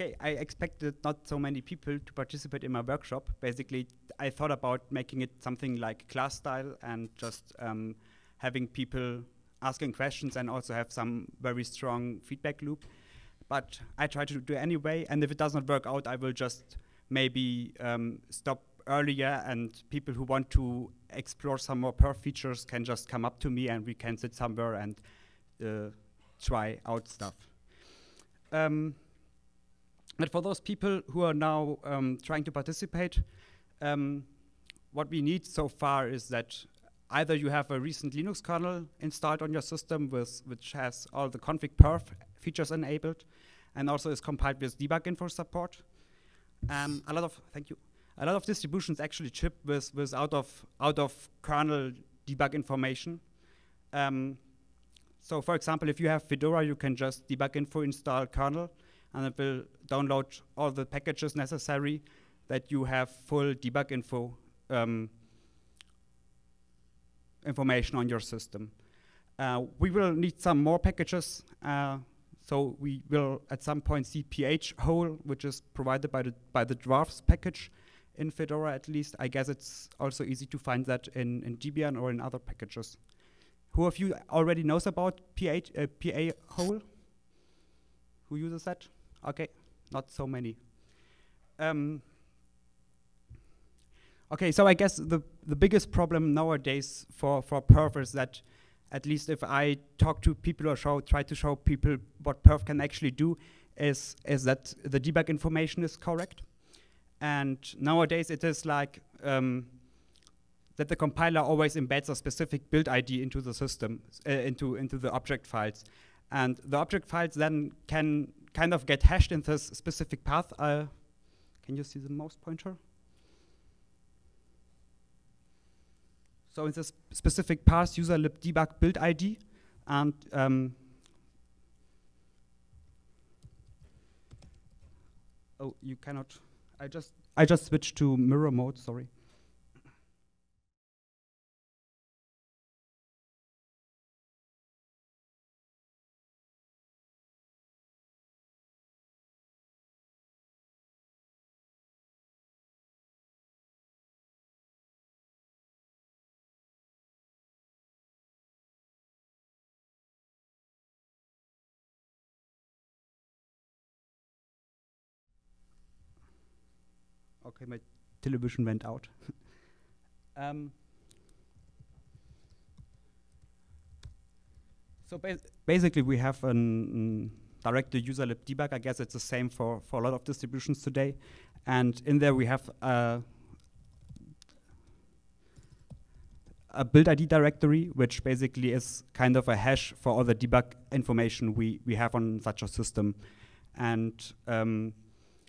okay, I expected not so many people to participate in my workshop. Basically, I thought about making it something like class style and just um, having people asking questions and also have some very strong feedback loop. But I try to do anyway, and if it does not work out, I will just maybe um, stop earlier and people who want to explore some more perf features can just come up to me and we can sit somewhere and uh, try out stuff. Um, but for those people who are now um, trying to participate, um, what we need so far is that either you have a recent Linux kernel installed on your system with which has all the config perf features enabled and also is compiled with debug info support. Um, a lot of thank you. A lot of distributions actually ship with with out of out of kernel debug information. Um, so for example, if you have Fedora, you can just debug info install kernel and it will download all the packages necessary that you have full debug info um, information on your system. Uh, we will need some more packages. Uh, so we will at some point see pahole, which is provided by the by the dwarves package in Fedora at least. I guess it's also easy to find that in, in Debian or in other packages. Who of you already knows about PH, uh, PA hole? Who uses that? Okay, not so many. Um, okay, so I guess the, the biggest problem nowadays for, for perf is that at least if I talk to people or show, try to show people what perf can actually do, is, is that the debug information is correct. And nowadays it is like um, that the compiler always embeds a specific build ID into the system, uh, into, into the object files. And the object files then can kind of get hashed in this specific path. Uh, can you see the mouse pointer? So in this specific path, user lib debug build ID, and um, oh, you cannot. I just I just switched to mirror mode. Sorry. Okay, my television went out. um, so ba basically, we have a direct user lib debug. I guess it's the same for, for a lot of distributions today. And in there, we have a build ID directory, which basically is kind of a hash for all the debug information we, we have on such a system. And um,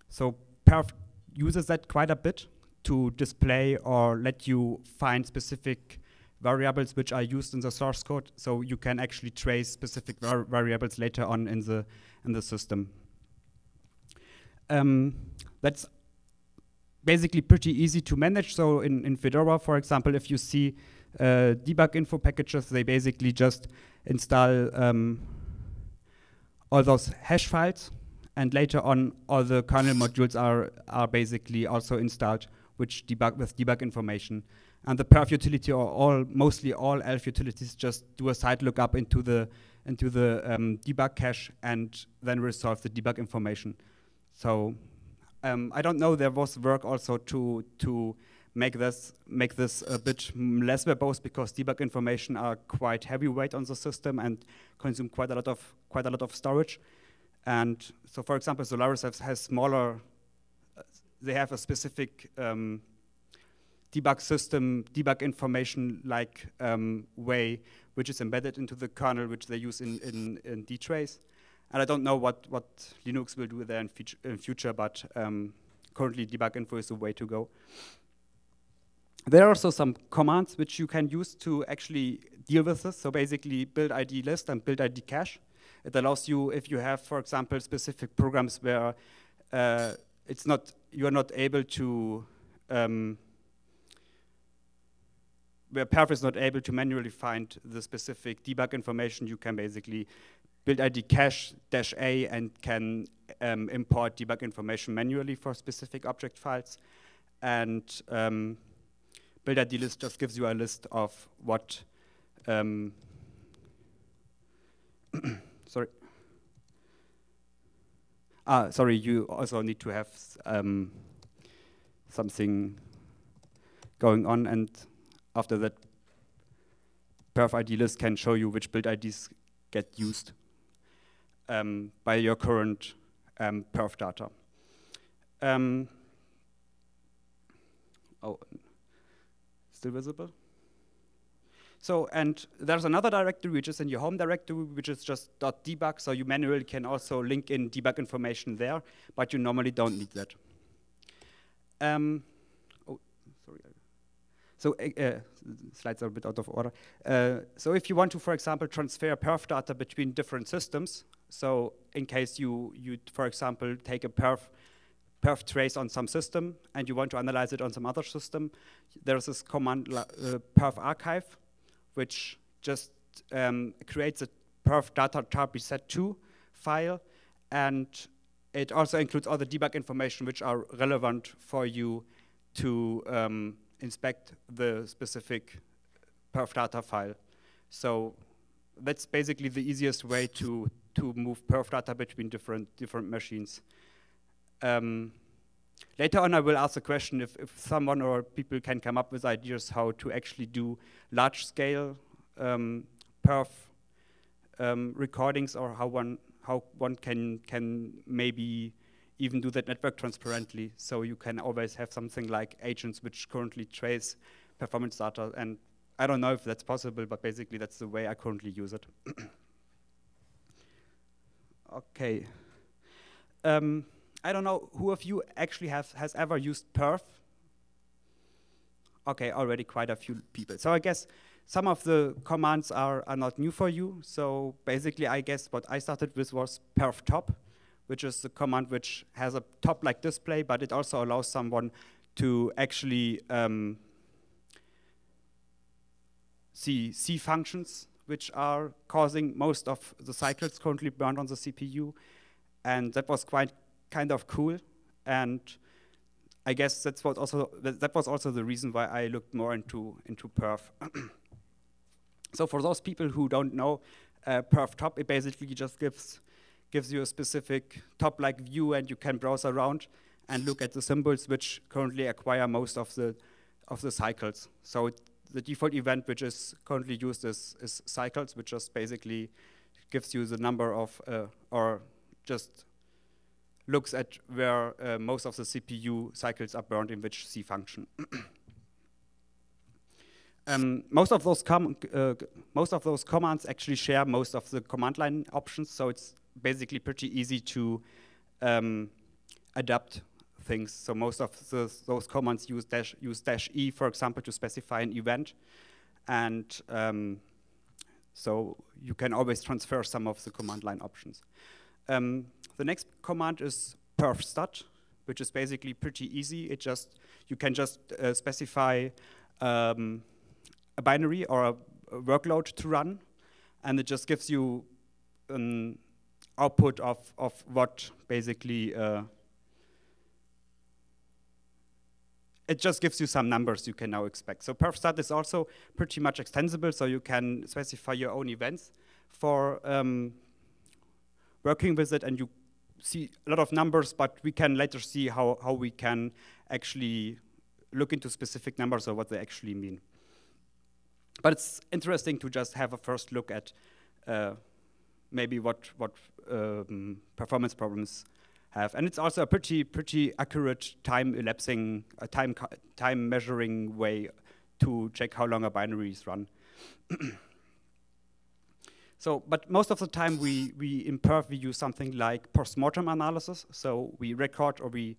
so uses that quite a bit to display or let you find specific variables which are used in the source code, so you can actually trace specific var variables later on in the in the system. Um, that's basically pretty easy to manage. So in, in Fedora, for example, if you see uh, debug info packages, they basically just install um, all those hash files and later on all the kernel modules are, are basically also installed which debug with debug information. And the perf utility or all mostly all ELF utilities just do a side lookup into the into the um, debug cache and then resolve the debug information. So um, I don't know. There was work also to to make this make this a bit less verbose because debug information are quite heavyweight on the system and consume quite a lot of quite a lot of storage. And so, for example, Solaris has, has smaller, they have a specific um, debug system, debug information like um, way, which is embedded into the kernel, which they use in, in, in dtrace. And I don't know what, what Linux will do there in, in future, but um, currently debug info is the way to go. There are also some commands which you can use to actually deal with this. So basically build ID list and build ID cache. It allows you, if you have, for example, specific programs where uh, it's not, you are not able to, um, where perf is not able to manually find the specific debug information, you can basically build ID cache dash A and can um, import debug information manually for specific object files. And um, build ID list just gives you a list of what, um, sorry. Ah, sorry, you also need to have um, something going on and after that perf ID list can show you which build IDs get used um, by your current um, perf data. Um, oh, still visible? So, and there's another directory which is in your home directory, which is just .debug, so you manually can also link in debug information there, but you normally don't need that. Um, oh, sorry. So uh, uh, slides are a bit out of order. Uh, so if you want to, for example, transfer perf data between different systems, so in case you, you for example, take a perf, perf trace on some system and you want to analyze it on some other system, there's this command uh, perf archive, which just um, creates a perf data tar set2 file and it also includes all the debug information which are relevant for you to um, inspect the specific perf data file. So that's basically the easiest way to, to move perf data between different, different machines. Um, later on, I will ask a question if, if someone or people can come up with ideas how to actually do large-scale um, perf um, recordings or how one how one can can maybe even do that network transparently. So you can always have something like agents which currently trace performance data. And I don't know if that's possible, but basically that's the way I currently use it. okay. Um, I don't know who of you actually have has ever used perf. Okay, already quite a few people. So I guess some of the commands are, are not new for you. So basically, I guess what I started with was perf top, which is the command which has a top-like display, but it also allows someone to actually um, see C functions, which are causing most of the cycles currently burned on the CPU. And that was quite kind of cool. And I guess that's what also that, that was also the reason why I looked more into into perf. So for those people who don't know, uh, perf top, it basically just gives gives you a specific top-like view, and you can browse around and look at the symbols which currently acquire most of the of the cycles. So it, the default event which is currently used is, is cycles, which just basically gives you the number of uh, or just looks at where uh, most of the CPU cycles are burned in which C function. Um, most of those uh, most of those commands actually share most of the command line options, so it's basically pretty easy to um, adapt things. So most of the, those commands use dash use dash e, for example, to specify an event, and um, so you can always transfer some of the command line options. Um, the next command is perfstat, which is basically pretty easy. It just you can just uh, specify um, a binary or a, a workload to run, and it just gives you an output of, of what basically uh, it just gives you some numbers you can now expect. So perfstat is also pretty much extensible, so you can specify your own events for um, working with it, and you see a lot of numbers, but we can later see how, how we can actually look into specific numbers or what they actually mean. But it's interesting to just have a first look at uh, maybe what what um, performance problems have, and it's also a pretty pretty accurate time elapsing, a time time measuring way to check how long a binary is run. so, but most of the time we we in perf we use something like postmortem analysis. So we record or we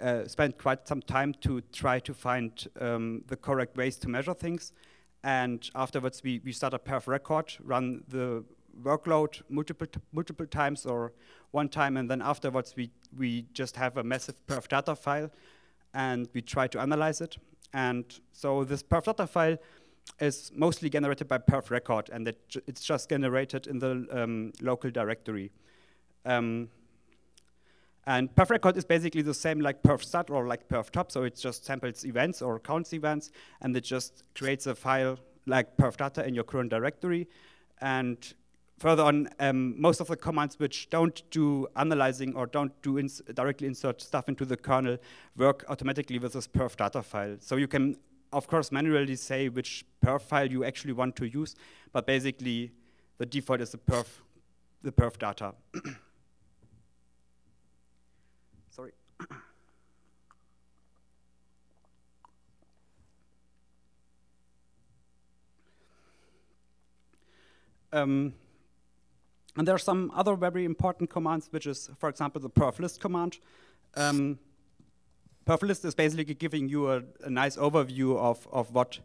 uh, spend quite some time to try to find um, the correct ways to measure things and afterwards, we, we start a perf record, run the workload multiple, multiple times or one time, and then afterwards, we, we just have a massive perf data file, and we try to analyze it. And so this perf data file is mostly generated by perf record, and it it's just generated in the um, local directory. Um, And perf record is basically the same like perf stat or like perf top, so it just samples events or counts events, and it just creates a file like perf data in your current directory. And further on, um, most of the commands which don't do analyzing or don't do ins directly insert stuff into the kernel work automatically with this perf data file. So you can, of course, manually say which perf file you actually want to use, but basically the default is the perf, the perf data. Sorry. um, and there are some other very important commands, which is, for example, the perf list command. Um, perflist is basically giving you a, a nice overview of, of what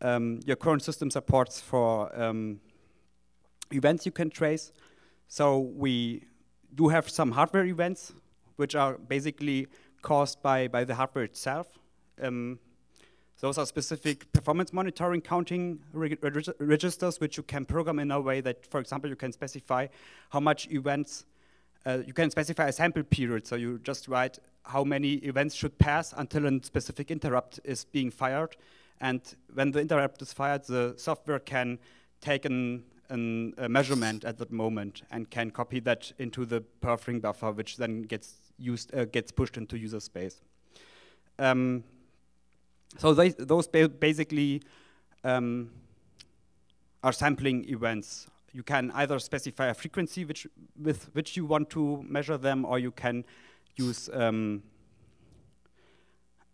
um, your current system supports for um, events you can trace. So we do have some hardware events, which are basically caused by, by the hardware itself. Um, those are specific performance monitoring counting reg registers, which you can program in a way that, for example, you can specify how much events, uh, you can specify a sample period. So you just write how many events should pass until a specific interrupt is being fired. And when the interrupt is fired, the software can take an, an, a measurement at that moment and can copy that into the perfring buffer, which then gets used, uh, gets pushed into user space. Um, so they, those ba basically um, are sampling events. You can either specify a frequency which, with which you want to measure them, or you can use um,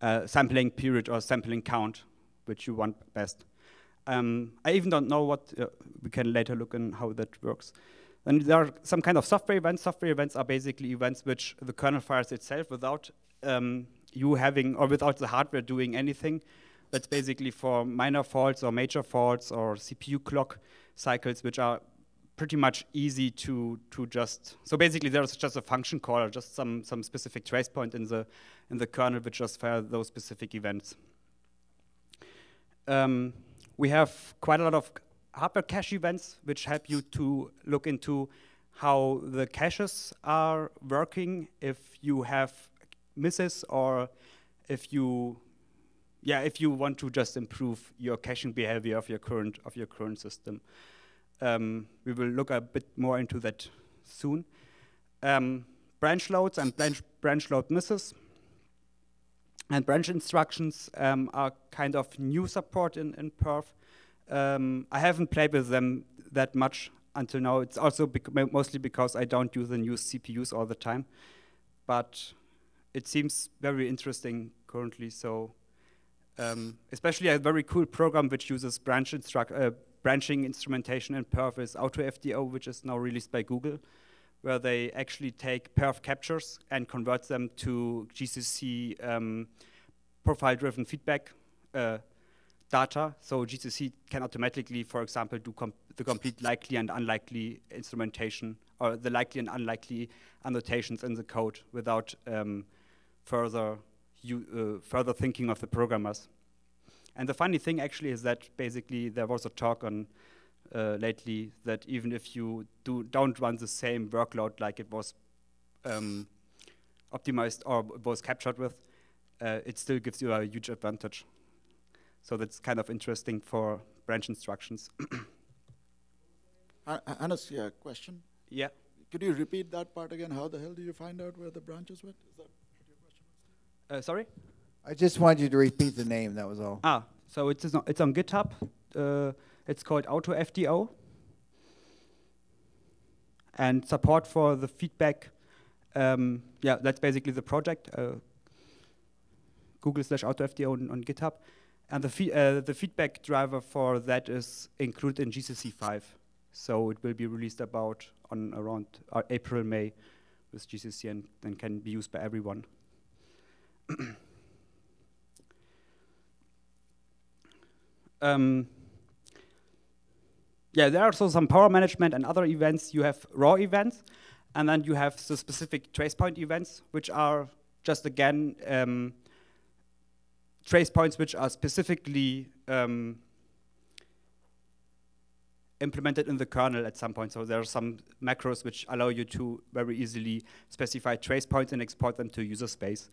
a sampling period or sampling count, which you want best. Um, I even don't know what, uh, we can later look in how that works. And there are some kind of software events. Software events are basically events which the kernel fires itself without um, you having, or without the hardware doing anything. That's basically for minor faults or major faults or CPU clock cycles, which are pretty much easy to to just. So basically, there's just a function call, or just some some specific trace point in the in the kernel which just fire those specific events. Um, we have quite a lot of hardware cache events which help you to look into how the caches are working if you have misses or if you yeah if you want to just improve your caching behavior of your current of your current system um, we will look a bit more into that soon. Um, branch loads and branch, branch load misses and branch instructions um, are kind of new support in, in perf um, I haven't played with them that much until now. It's also bec mostly because I don't use the new CPUs all the time. But it seems very interesting currently. So, um, especially a very cool program which uses branch uh, branching instrumentation in perf is AutoFDO, which is now released by Google, where they actually take perf captures and convert them to GCC um, profile-driven feedback uh, data. So GCC can automatically, for example, do com the complete likely and unlikely instrumentation, or the likely and unlikely annotations in the code without um, further, uh, further thinking of the programmers. And the funny thing actually is that basically there was a talk on uh, lately that even if you do don't run the same workload like it was um, optimized or was captured with, uh, it still gives you a huge advantage. So that's kind of interesting for branch instructions. uh, Hannes, yeah, question? Yeah. Could you repeat that part again? How the hell do you find out where the branches went? Is that uh, sorry? I just wanted you to repeat the name, that was all. Ah, so it's, it's on GitHub. Uh, it's called AutoFDO. And support for the feedback, um, yeah, that's basically the project. Uh, Google slash AutoFDO on, on GitHub. And the, uh, the feedback driver for that is included in GCC 5. So it will be released about on around uh, April, May with GCC and then can be used by everyone. um, yeah, there are also some power management and other events. You have raw events, and then you have the specific trace point events, which are just again um, trace points which are specifically um, implemented in the kernel at some point. So there are some macros which allow you to very easily specify trace points and export them to user space,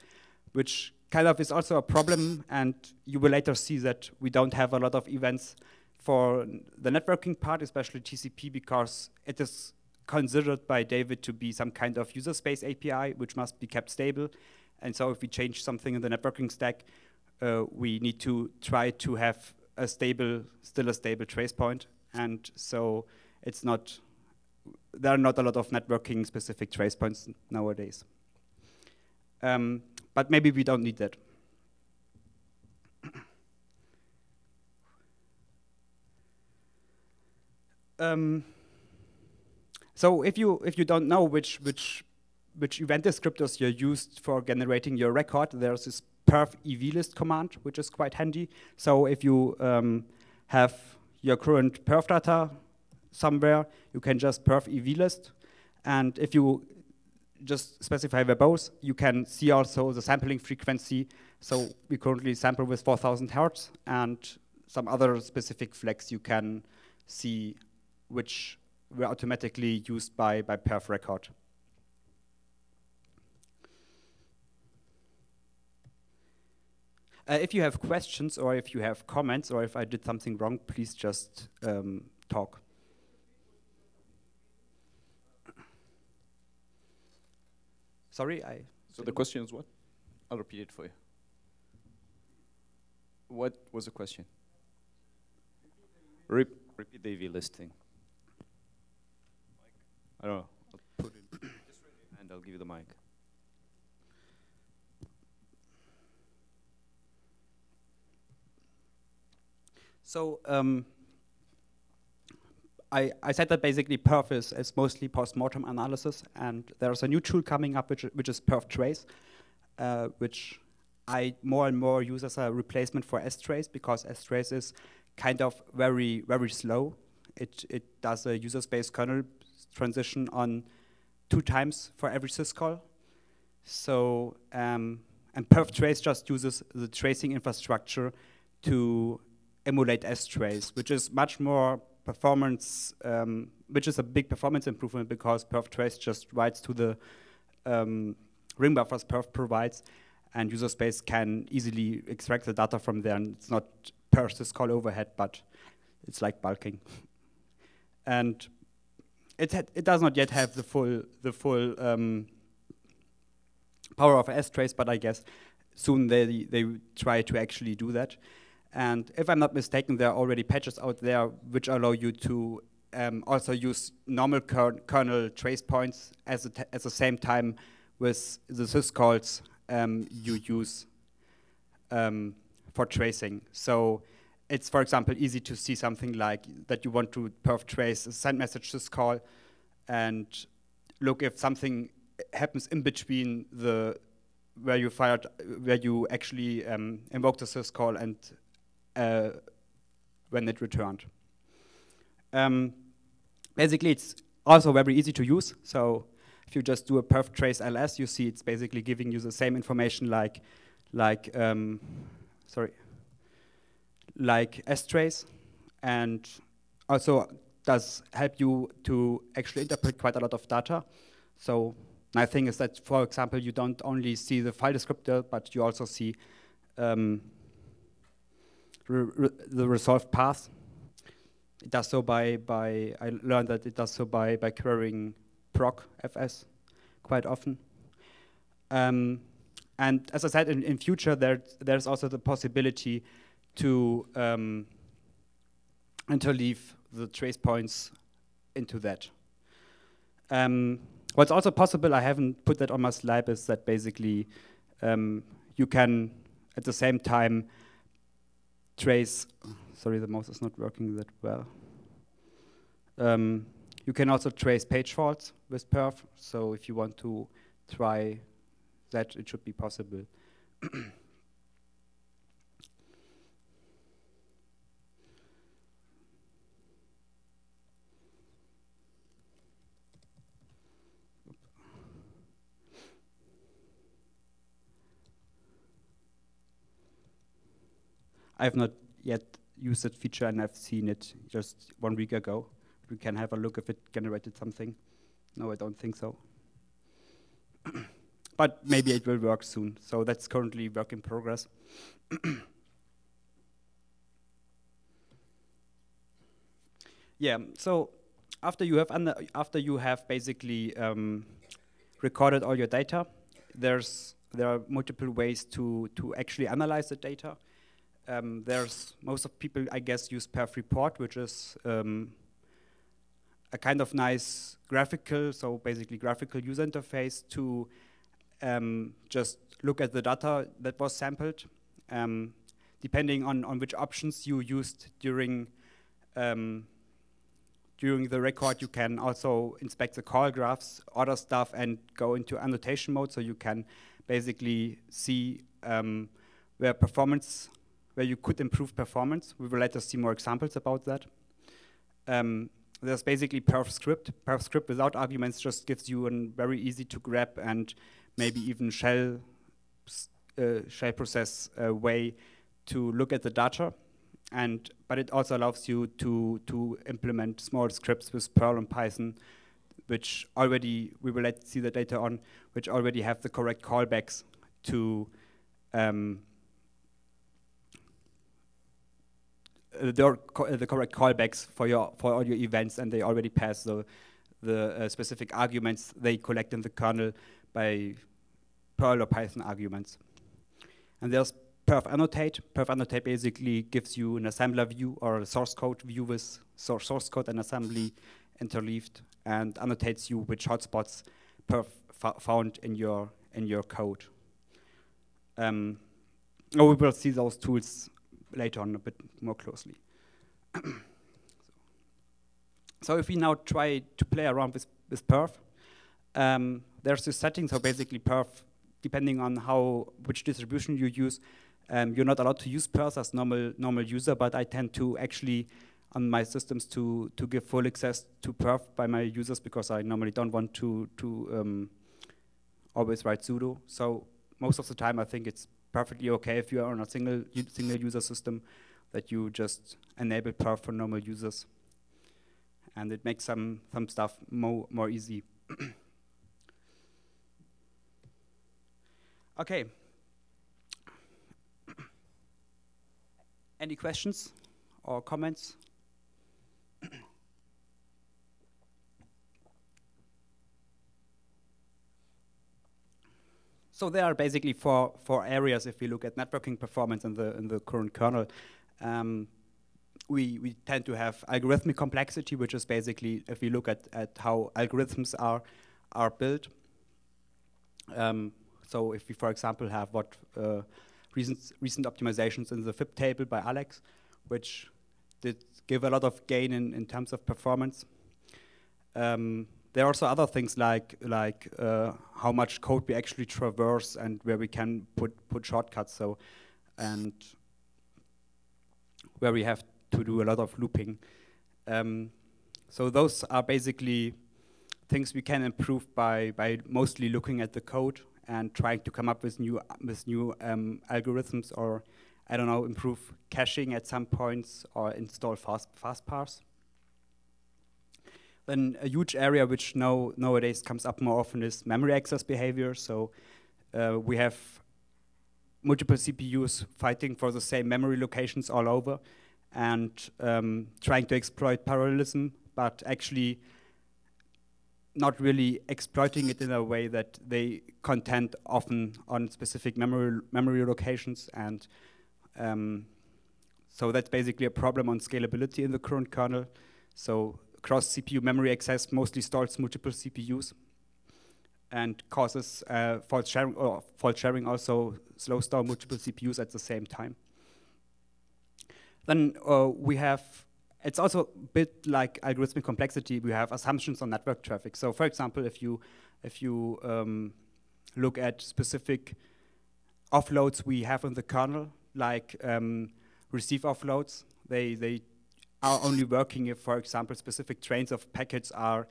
which kind of is also a problem. And you will later see that we don't have a lot of events for the networking part, especially TCP, because it is considered by David to be some kind of user space API, which must be kept stable. And so if we change something in the networking stack, uh, we need to try to have a stable, still a stable trace point. And so it's not, there are not a lot of networking specific trace points nowadays. Um, but maybe we don't need that. um, so if you if you don't know which which which event descriptors you're used for generating your record, there's this perf evlist command, which is quite handy. So if you um, have your current perf data somewhere, you can just perf evlist. And if you just specify the both. you can see also the sampling frequency. So we currently sample with 4000 hertz and some other specific flags you can see which were automatically used by, by perf record. Uh, if you have questions or if you have comments or if I did something wrong, please just um, talk. Sorry, I. So the question is what? I'll repeat it for you. What was the question? Re repeat the EV listing. I don't know. I'll put it and I'll give you the mic. So um, I, I said that basically perf is, is mostly post-mortem analysis, and there's a new tool coming up which, which is perf trace, uh, which I more and more use as a replacement for strace because strace is kind of very very slow. It it does a user space kernel transition on two times for every syscall. So um, and perf trace just uses the tracing infrastructure to emulate strace, which is much more performance, um, which is a big performance improvement because perf trace just writes to the um, ring buffers perf provides, and user space can easily extract the data from there. And it's not per syscall overhead, but it's like bulking. and it it does not yet have the full the full um, power of S trace, but I guess soon they they try to actually do that. And if I'm not mistaken, there are already patches out there which allow you to um, also use normal kernel trace points at the same time with the syscalls um, you use um, for tracing. So it's, for example, easy to see something like that you want to perf trace a send message syscall and look if something happens in between the where you fired, where you actually um, the syscall and uh, when it returned. Um, basically, it's also very easy to use. So if you just do a perf trace ls, you see it's basically giving you the same information like, like um, sorry, like strace, and also does help you to actually interpret quite a lot of data. So my thing is that, for example, you don't only see the file descriptor, but you also see um, re the resolved path. It does so by, by, I learned that it does so by, by querying proc fs quite often. Um, and as I said, in, in future, there, there's also the possibility to um, interleave the trace points into that. Um, what's also possible, I haven't put that on my slide, is that basically um, you can, at the same time, trace, sorry, the mouse is not working that well. Um, you can also trace page faults with perf, so if you want to try that, it should be possible. I've not yet used that feature and I've seen it just one week ago. we can have a look if it generated something. No, I don't think so. but maybe it will work soon. So that's currently work in progress. yeah, so after you have after you have basically um, recorded all your data, there's there are multiple ways to to actually analyze the data. Um, there's most of people, I guess, use perf report, which is um, a kind of nice graphical, so basically graphical user interface to um, just look at the data that was sampled. Um, depending on, on which options you used during um, during the record, you can also inspect the call graphs, other stuff, and go into annotation mode, so you can basically see um, where performance, where you could improve performance. We will later see more examples about that. Um, there's basically perf script. Perf script without arguments just gives you a very easy to grab and maybe even shell uh, shell process uh, way to look at the data. And but it also allows you to to implement small scripts with Perl and Python, which already we will let see that later on, which already have the correct callbacks to um, the, co the correct callbacks for your for all your events, and they already pass the the uh, specific arguments they collect in the kernel by Perl or Python arguments. And there's perf annotate. Perf annotate basically gives you an assembler view or a source code view with source, source code and assembly interleaved and annotates you which hotspots perf found in your in your code. Um, oh, we will see those tools later on a bit more closely. so if we now try to play around with, with perf, um, there's this setting, so basically perf, depending on how which distribution you use, um, you're not allowed to use perf as normal normal user, but I tend to actually on my systems to to give full access to perf by my users because I normally don't want to to um, always write sudo. So most of the time, I think it's perfectly okay if you are on a single single user system that you just enable perf for normal users, and it makes some some stuff more more easy. okay. Any questions or comments? So there are basically four, four areas if we look at networking performance in the, in the current kernel. Um, we, we tend to have algorithmic complexity, which is basically if we look at, at how algorithms are, are built. Um, so if we, for example, have what uh, recent, recent optimizations in the FIB table by Alex, which did give a lot of gain in, in terms of performance. Um, there are also other things like like uh, how much code we actually traverse and where we can put put shortcuts. So and where we have to do a lot of looping. Um, so those are basically things we can improve by by mostly looking at the code and trying to come up with new with new um, algorithms or I don't know improve caching at some points or install fast fast paths. Then a huge area which now nowadays comes up more often is memory access behavior. So uh, we have multiple CPUs fighting for the same memory locations all over and um, trying to exploit parallelism, but actually not really exploiting it in a way that they contend often on specific memory memory locations and um, so that's basically a problem on scalability in the current kernel. So cross CPU memory access mostly stalls multiple CPUs and causes uh, false sharing, or false sharing also slows down multiple CPUs at the same time. Then uh, we have, it's also a bit like algorithmic complexity, we have assumptions on network traffic. So for example, if you, if you um, look at specific offloads we have in the kernel, like um, receive offloads, they, they are only working if, for example, specific trains of packets are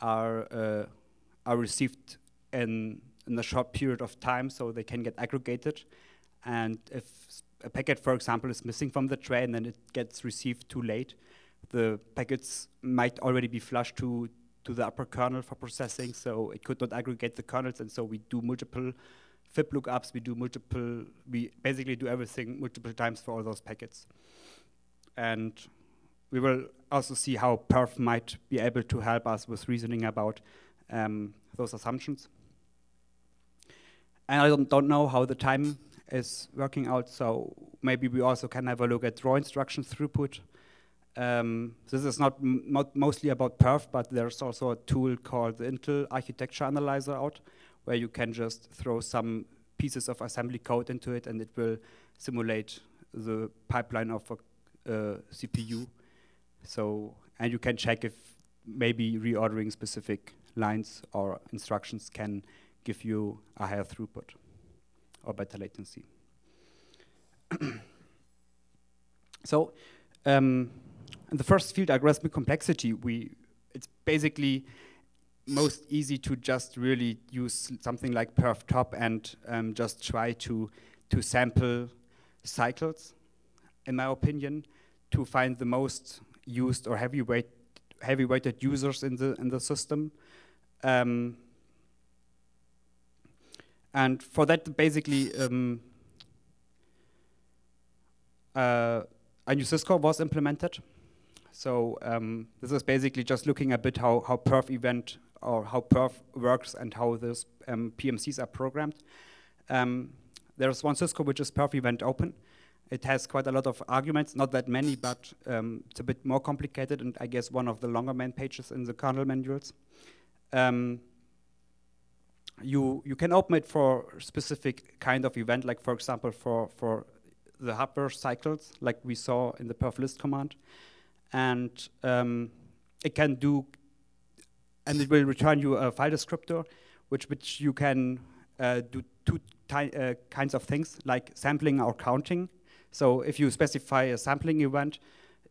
are uh, are received in in a short period of time, so they can get aggregated. And if a packet, for example, is missing from the train, then it gets received too late. the packets might already be flushed to to the upper kernel for processing, so it could not aggregate the kernels, and so we do multiple fib lookups, we do multiple, we basically do everything multiple times for all those packets. And we will also see how perf might be able to help us with reasoning about um, those assumptions. And I don't, don't, know how the time is working out, so maybe we also can have a look at raw instruction throughput. Um, this is not, mostly about perf, but there's also a tool called the Intel Architecture Analyzer out, where you can just throw some pieces of assembly code into it and it will simulate the pipeline of a uh, CPU. So, and you can check if maybe reordering specific lines or instructions can give you a higher throughput or better latency. so, um, in the first field, algorithmic complexity, we it's basically most easy to just really use something like perf top and um, just try to to sample cycles, in my opinion, to find the most used or heavyweight heavy weighted users in the in the system. Um, and for that, basically, um, uh, a new syscall was implemented. So um, this is basically just looking a bit how, how perf event or how perf works and how those um, PMCs are programmed. Um, there's one syscall which is perf event open. It has quite a lot of arguments, not that many, but um, it's a bit more complicated and I guess one of the longer man pages in the kernel manuals. Um, you, you can open it for specific kind of event, like for example for, for the hardware cycles, like we saw in the perf list command. And um, it can do and it will return you a file descriptor, which which you can uh, do two uh, kinds of things, like sampling or counting. So if you specify a sampling event,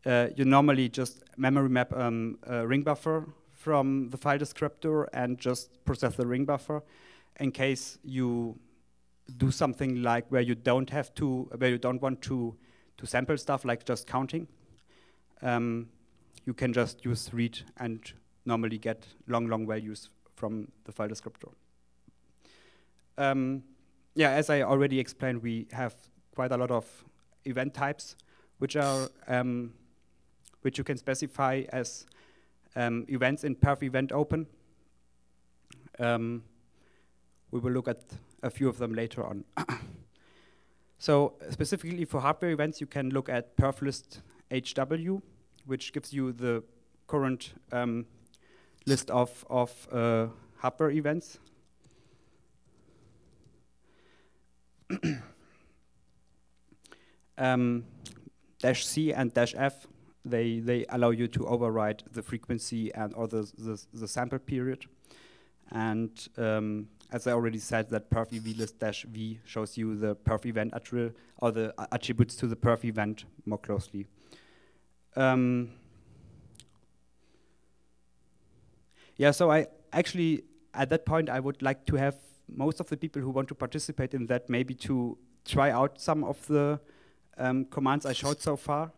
uh, you normally just memory map um, a ring buffer from the file descriptor and just process the ring buffer. In case you do something like where you don't have to, where you don't want to to sample stuff like just counting, um, you can just use read and normally get long, long values from the file descriptor. Um, yeah, as I already explained, we have quite a lot of event types, which are um, which you can specify as um, events in perf event open. Um, we will look at a few of them later on. so specifically for hardware events, you can look at perf list HW, which gives you the current um, list of, of uh, hardware events. um, dash C and dash F, they, they allow you to override the frequency and or the, the, the sample period. And um, as I already said, that perf ev list dash v shows you the perf event attribute or the attributes to the perf event more closely. Um, Yeah, so I actually, at that point, I would like to have most of the people who want to participate in that maybe to try out some of the um, commands I showed so far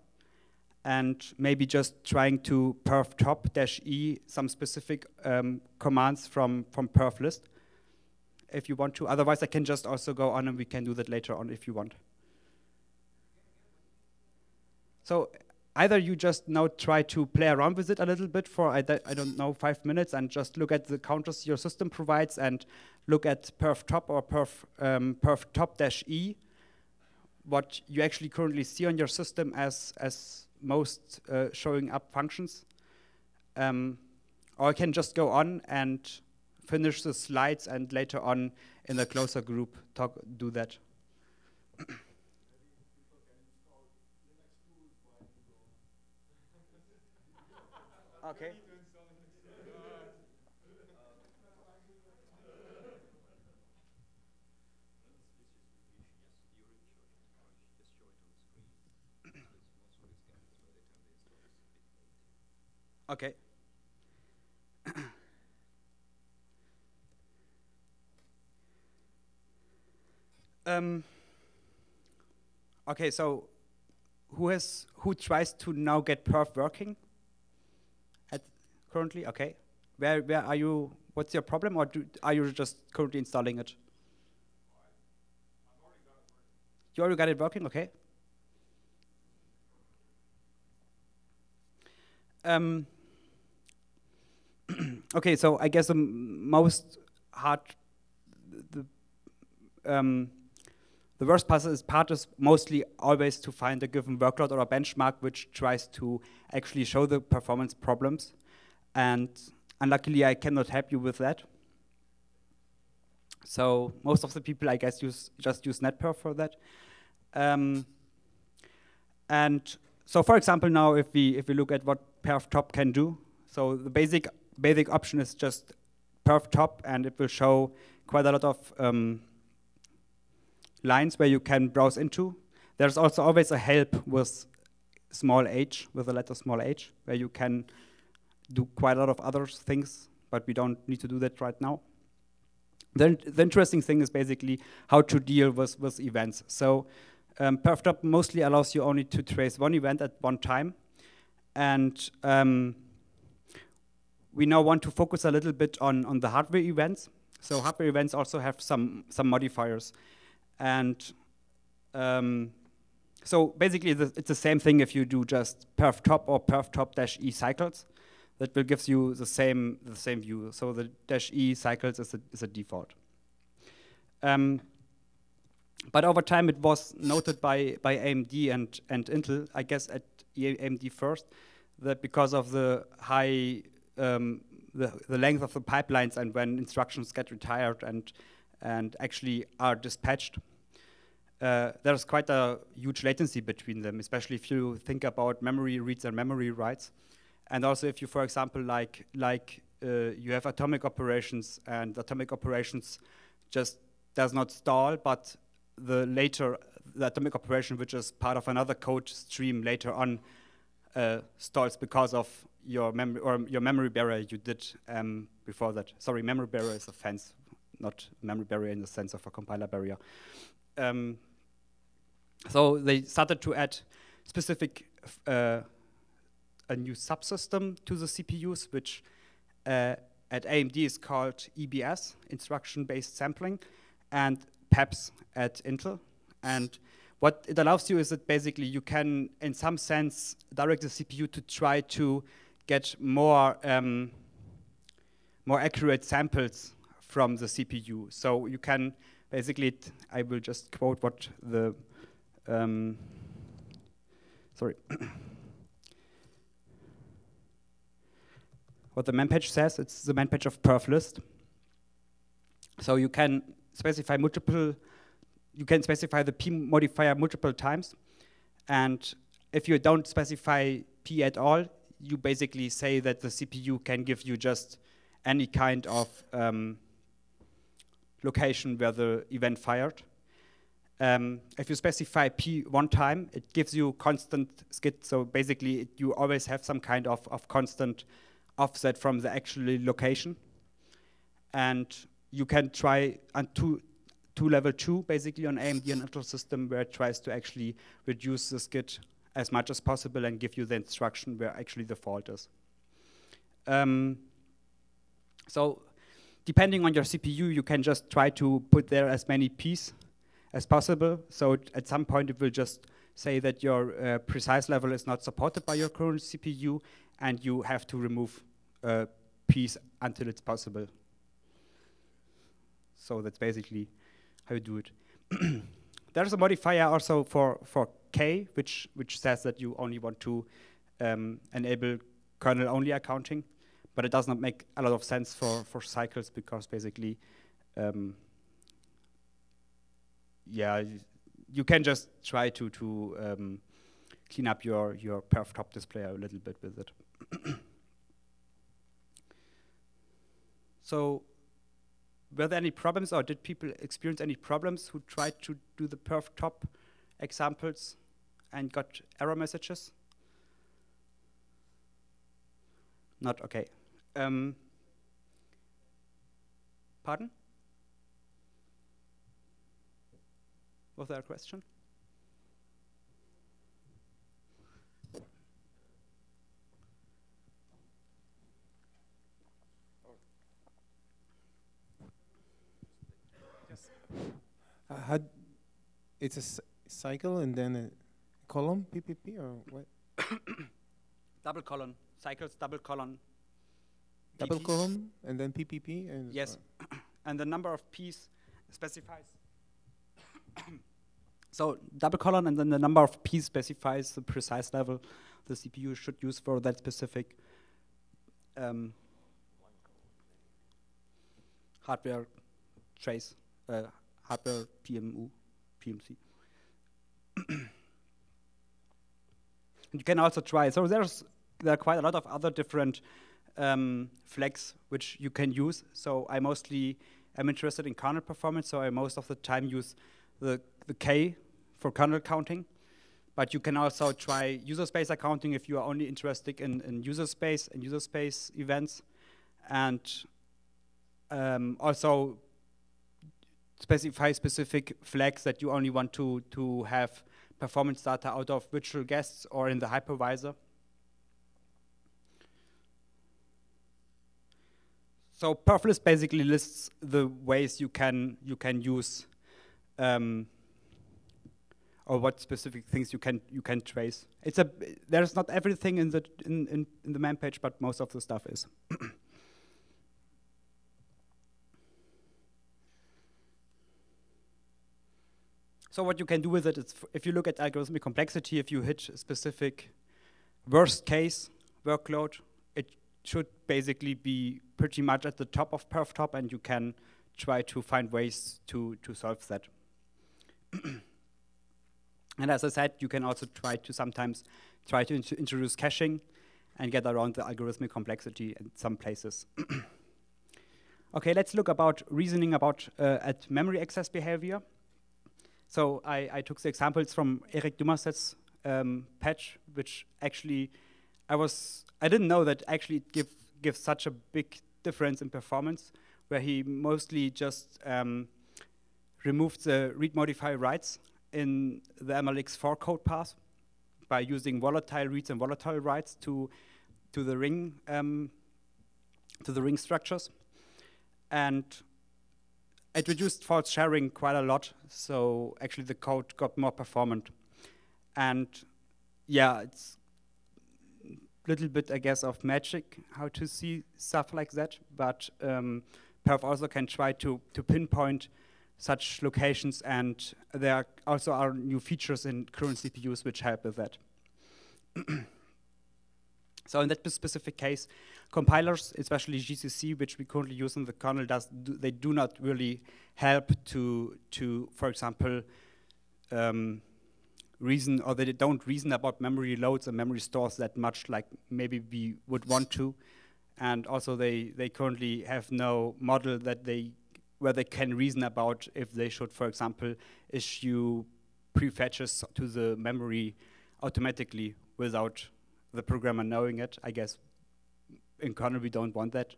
and maybe just trying to perf top dash e some specific um, commands from, from perf list if you want to. Otherwise, I can just also go on and we can do that later on if you want. So either you just now try to play around with it a little bit for, I, I don't know, five minutes and just look at the counters your system provides and look at perf top or perf, um, perf top dash E, what you actually currently see on your system as, as most uh, showing up functions. Um, or I can just go on and finish the slides and later on in a closer group talk, do that. Okay. Okay. um, okay, so who has who tries to now get perf working? at currently? Okay. Where where are you? What's your problem, or do, are you just currently installing it? You already got it working. Okay. Um, okay, so I guess the most hard, the um, the worst part is, part is mostly always to find a given workload or a benchmark which tries to actually show the performance problems. And unluckily, I cannot help you with that. So most of the people, I guess, use just use NetPerf for that. Um, and so, for example, now if we if we look at what perf top can do, so the basic basic option is just perf top, and it will show quite a lot of um, lines where you can browse into. There's also always a help with small h, with the letter small h, where you can do quite a lot of other things, but we don't need to do that right now. The, the interesting thing is basically how to deal with, with events. So um, PerfTop mostly allows you only to trace one event at one time. And um, we now want to focus a little bit on, on the hardware events. So hardware events also have some, some modifiers. And um, so basically it's the same thing if you do just perf top or perf top dash e cycles. That will give you the same the same view. So the dash e cycles is a, is a default. Um, but over time it was noted by, by AMD and, and Intel, I guess at AMD first, that because of the high, um, the, the length of the pipelines and when instructions get retired and, and actually are dispatched, uh, there's quite a huge latency between them, especially if you think about memory reads and memory writes. And also if you, for example, like, like uh, you have atomic operations and atomic operations just does not stall, but the later, the atomic operation, which is part of another code stream later on, uh, stalls because of your memory or your memory barrier you did um, before that. Sorry, memory barrier is a fence, not memory barrier in the sense of a compiler barrier. Um, so they started to add specific uh, a new subsystem to the CPUs, which uh, at AMD is called IBS, instruction-based sampling, and PEBS at Intel. And what it allows you is that basically you can, in some sense, direct the CPU to try to get more um, more accurate samples from the CPU. So you can basically, I will just quote what the um, sorry. what the manpage says, it's the manpage of perflist. So you can specify multiple, you can specify the p modifier multiple times. And if you don't specify p at all, you basically say that the CPU can give you just any kind of um, location where the event fired. Um, if you specify p one time, it gives you constant skid. So basically, it, you always have some kind of, of constant offset from the actual location. And you can try on two, two level two, basically on AMD and Intel system, where it tries to actually reduce the skid as much as possible and give you the instruction where actually the fault is. Um, so depending on your CPU, you can just try to put there as many P's as possible. So at some point it will just say that your uh, precise level is not supported by your current CPU and you have to remove uh, P's until it's possible. So that's basically how you do it. There's a modifier also for, for K, which, which says that you only want to um, enable kernel-only accounting, but it does not make a lot of sense for, for cycles because basically, um, yeah, you can just try to, to um, clean up your, your perf top display a little bit with it. so were there any problems or did people experience any problems who tried to do the perf top examples and got error messages? Not okay. Um, pardon? Was there a question? Uh, it's a cycle and then column PPP or what? Double colon, cycles, double colon. Double PP. column and then PPP and Yes. and the number of P's specifies. so double colon and then the number of P's specifies the precise level the CPU should use for that specific um, hardware trace, uh, hardware PMU, PMC. You can also try. So there's there are quite a lot of other different um, flags which you can use. So I mostly am interested in kernel performance. So I most of the time use the the K for kernel counting. But you can also try user space accounting if you are only interested in, in user space and user space events, and um, also specify specific flags that you only want to to have performance data out of virtual guests or in the hypervisor. So Perflist basically lists the ways you can you can use um, or what specific things you can you can trace. It's a there's not everything in the in, in, in the man page, but most of the stuff is. so what you can do with it is, if you look at algorithmic complexity, if you hit a specific worst case workload, it should basically be pretty much at the top of PerfTop, and you can try to find ways to to solve that. And as I said, you can also try to sometimes try to int introduce caching and get around the algorithmic complexity in some places. okay, let's look about reasoning about uh, at memory access behavior. So I, I took the examples from Eric Dumazet's um, patch, which actually I was I didn't know that actually it give, gives such a big difference in performance, where he mostly just um, removed the read modify writes in the MLX4 code path by using volatile reads and volatile writes to to the ring um, to the ring structures, and it reduced false sharing quite a lot. So actually, the code got more performant, and yeah, it's a little bit, I guess, of magic how to see stuff like that. But um, Perf also can try to to pinpoint such locations, and there also are new features in current CPUs which help with that. so in that specific case, compilers, especially GCC, which we currently use in the kernel, does do, they do not really help to to, for example, um, reason or they don't reason about memory loads and memory stores that much like maybe we would want to. And also they, they currently have no model that they where they can reason about if they should, for example, issue prefetches to the memory automatically without the programmer knowing it. I guess in kernel we don't want that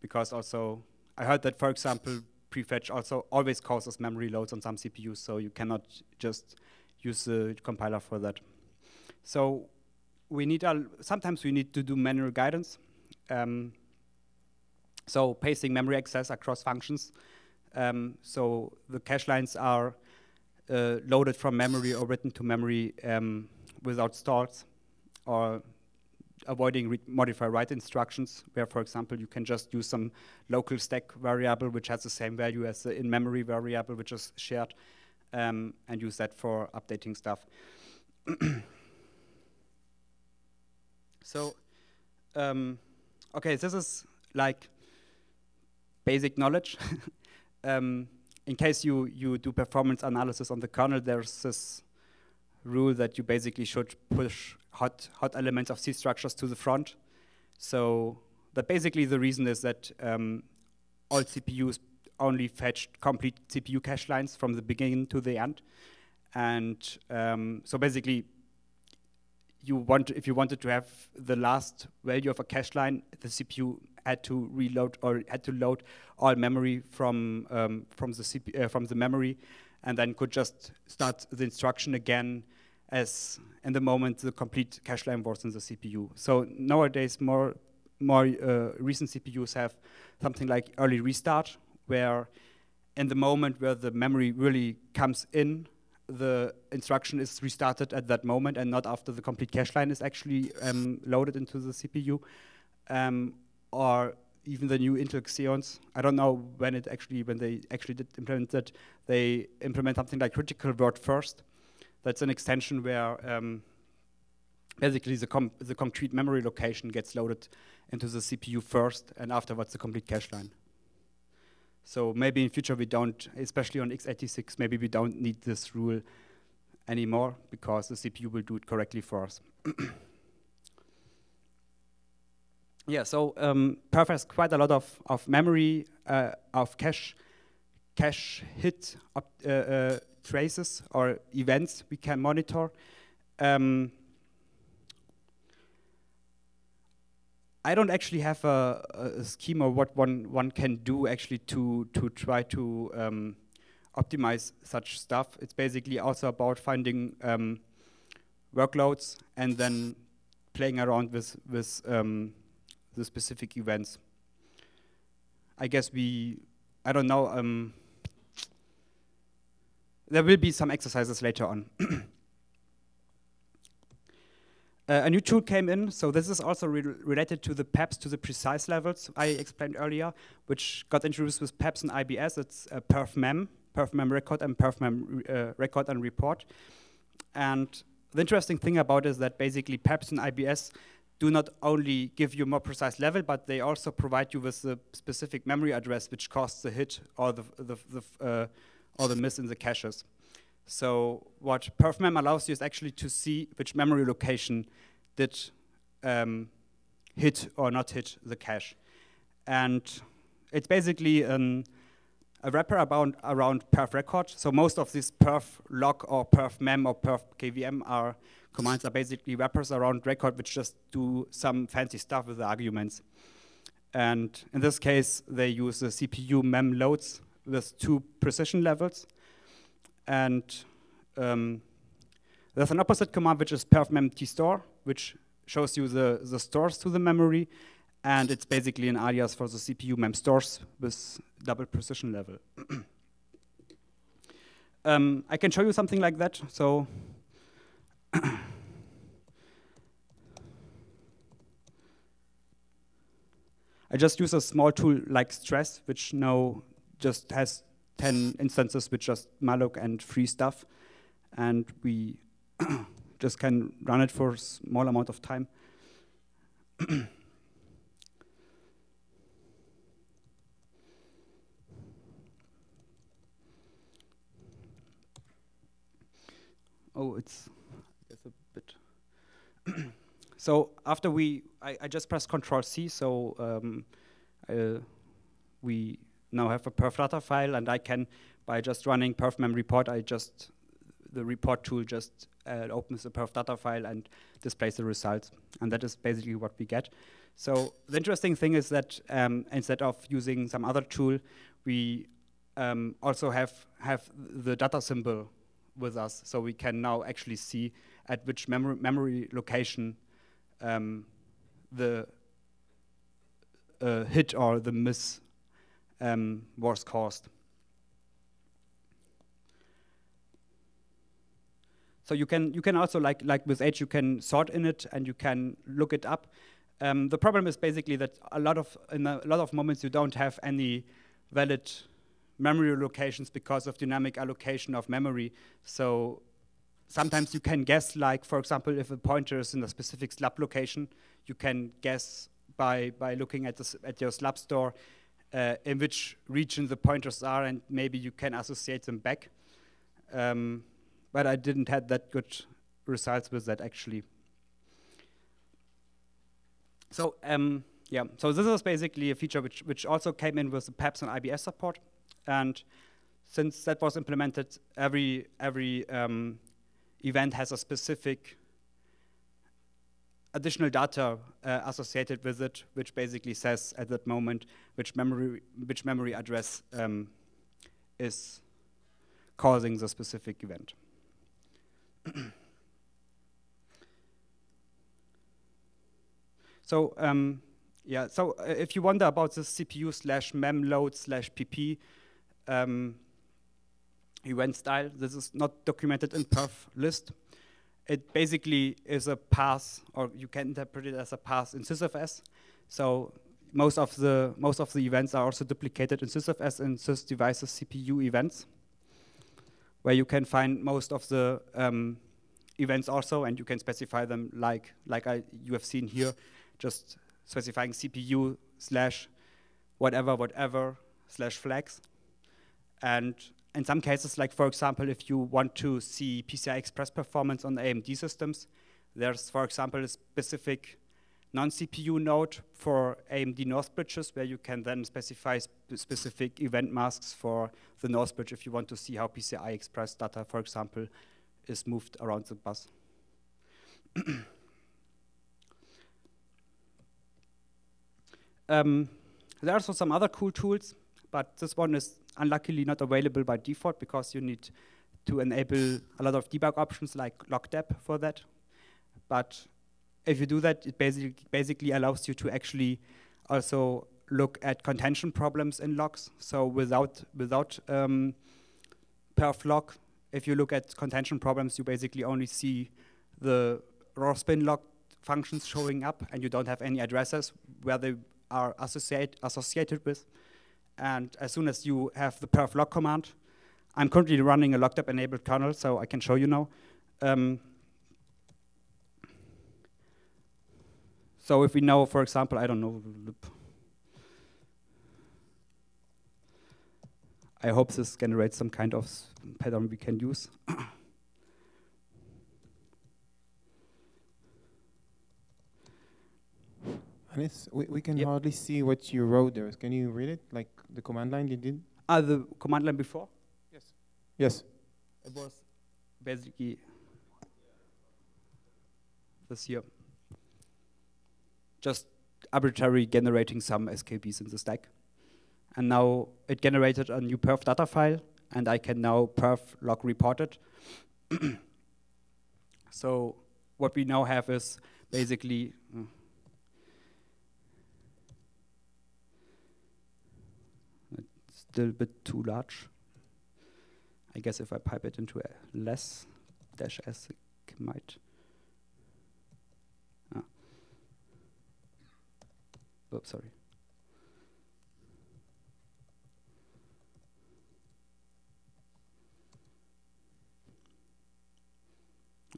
because also I heard that, for example, prefetch also always causes memory loads on some CPUs, so you cannot just use the compiler for that. So we need sometimes we need to do manual guidance. Um, so pacing memory access across functions. Um, so the cache lines are uh, loaded from memory or written to memory um, without stalls, or avoiding modify write instructions, where, for example, you can just use some local stack variable which has the same value as the in-memory variable which is shared, um, and use that for updating stuff. so, um, okay, this is like basic knowledge. um, in case you, you do performance analysis on the kernel, there's this rule that you basically should push hot, hot elements of C structures to the front. So that basically the reason is that um, all CPUs only fetched complete CPU cache lines from the beginning to the end. And um, so basically, you want if you wanted to have the last value of a cache line, the CPU had to reload or had to load all memory from um, from the uh, from the memory, and then could just start the instruction again as in the moment the complete cache line was in the CPU. So nowadays, more more uh, recent CPUs have something like early restart, where in the moment where the memory really comes in, the instruction is restarted at that moment and not after the complete cache line is actually um, loaded into the CPU. Um, or even the new Intel Xeons. I don't know when it actually when they actually did implement it. They implement something like critical word first. That's an extension where um, basically the, the concrete memory location gets loaded into the CPU first, and afterwards the complete cache line. So maybe in future we don't, especially on x86, maybe we don't need this rule anymore because the CPU will do it correctly for us. yeah, so um, Perf has quite a lot of, of memory, uh, of cache, cache hit uh, uh, traces or events we can monitor. Um, I don't actually have a, a, of what one one can do actually to to try to um, optimize such stuff. It's basically also about finding um, workloads and then playing around with with um, the specific events. I guess we, I don't know. There will be some exercises later on. Uh, a new tool came in, so this is also re related to the PEBS, to the precise levels I explained earlier, which got introduced with PEBS and IBS. It's uh, perfmem, perfmem record and perfmem uh, record and report. And the interesting thing about it is that basically PEBS and IBS do not only give you more precise level, but they also provide you with the specific memory address which caused the hit or the, the, the uh, or the miss in the caches. So what perfmem allows you is actually to see which memory location did um, hit or not hit the cache. And it's basically um, a wrapper about, around perf record. So most of these perf lock or perf mem or perf kvm are commands are basically wrappers around record which just do some fancy stuff with the arguments. And in this case, they use the CPU mem loads with two precision levels. And um, there's an opposite command, which is perfmem store, which shows you the, the stores to the memory. And it's basically an alias for the CPU mem stores with double precision level. um, I can show you something like that. So I just use a small tool like stress, which now just has 10 instances with just malloc and free stuff. And we just can run it for a small amount of time. oh, it's, it's a bit. so after we, I, I just press Control C, so um, uh, we now have a perf data file, and I can, by just running perfmem report, I just, the report tool just uh, opens the perf data file and displays the results. And that is basically what we get. So the interesting thing is that um, instead of using some other tool, we um, also have, have the data symbol with us. So we can now actually see at which memory, memory location um, the uh, hit or the miss um, was caused. So you can you can also like like with H you can sort in it and you can look it up. Um, the problem is basically that a lot of in a lot of moments you don't have any valid memory locations because of dynamic allocation of memory. So sometimes you can guess, like for example, if a pointer is in a specific slab location, you can guess by by looking at the, at your slab store uh, in which region the pointers are, and maybe you can associate them back. Um, but I didn't have that good results with that actually. So um, yeah, so this is basically a feature which which also came in with the PEBS and IBS support, and since that was implemented, every every um, event has a specific additional data uh, associated with it, which basically says at that moment which memory which memory address um, is causing the specific event. so um, yeah, so uh, if you wonder about the CPU slash mem load slash pp, um, event style. This is not documented in perf list. It basically is a path, or you can interpret it as a path in sysfs. So most of the most of the events are also duplicated in sysfs and sys devices CPU events, where you can find most of the um, events also, and you can specify them like like I, you have seen here, just specifying CPU slash whatever whatever slash flags, and in some cases, like for example, if you want to see PCI Express performance on AMD systems, there's, for example, a specific non-CPU node for AMD North bridges where you can then specify sp specific event masks for the North bridge if you want to see how PCI Express data, for example, is moved around the bus. um, there are also some other cool tools, but this one is unluckily not available by default because you need to enable a lot of debug options like lockdep for that. But if you do that, it basically, basically allows you to actually also look at contention problems in logs. So without, without um, perf lock, if you look at contention problems, you basically only see the raw spin lock functions showing up and you don't have any addresses where they are associate, associated with. And as soon as you have the perf lock command, I'm currently running a locked up enabled kernel, so I can show you now. Um, so if we know, for example, I don't know, I hope this generates some kind of pattern we can use. Hannes, we, we can Yep. hardly see what you wrote there. Can you read it, like the command line you did? Ah, the command line before? Yes. Yes. It was basically this here. Just arbitrary generating some SKBs in the stack. And now it generated a new perf data file, and I can now perf lock report it. so what we now have is basically uh, a bit too large. I guess if I pipe it into a less dash s, it might. Ah. Oops, sorry.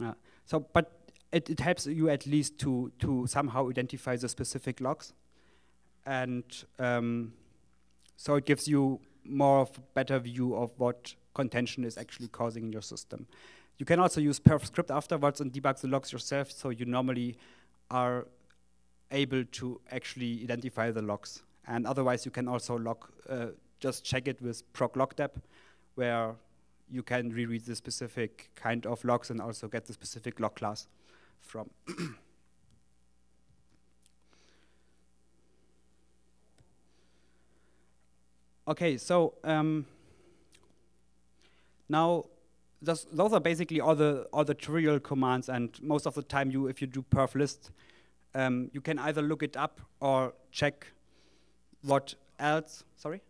Uh, so, but it, it helps you at least to to somehow identify the specific logs, and um, so it gives you more of a better view of what contention is actually causing in your system. You can also use perf script afterwards and debug the logs yourself, so you normally are able to actually identify the logs. And otherwise, you can also log, uh, just check it with proc lockdep, where you can reread the specific kind of logs and also get the specific log class from. okay, so um, now those, those are basically all the all the trivial commands, and most of the time, you if you do perf list, um, you can either look it up or check what else. Sorry.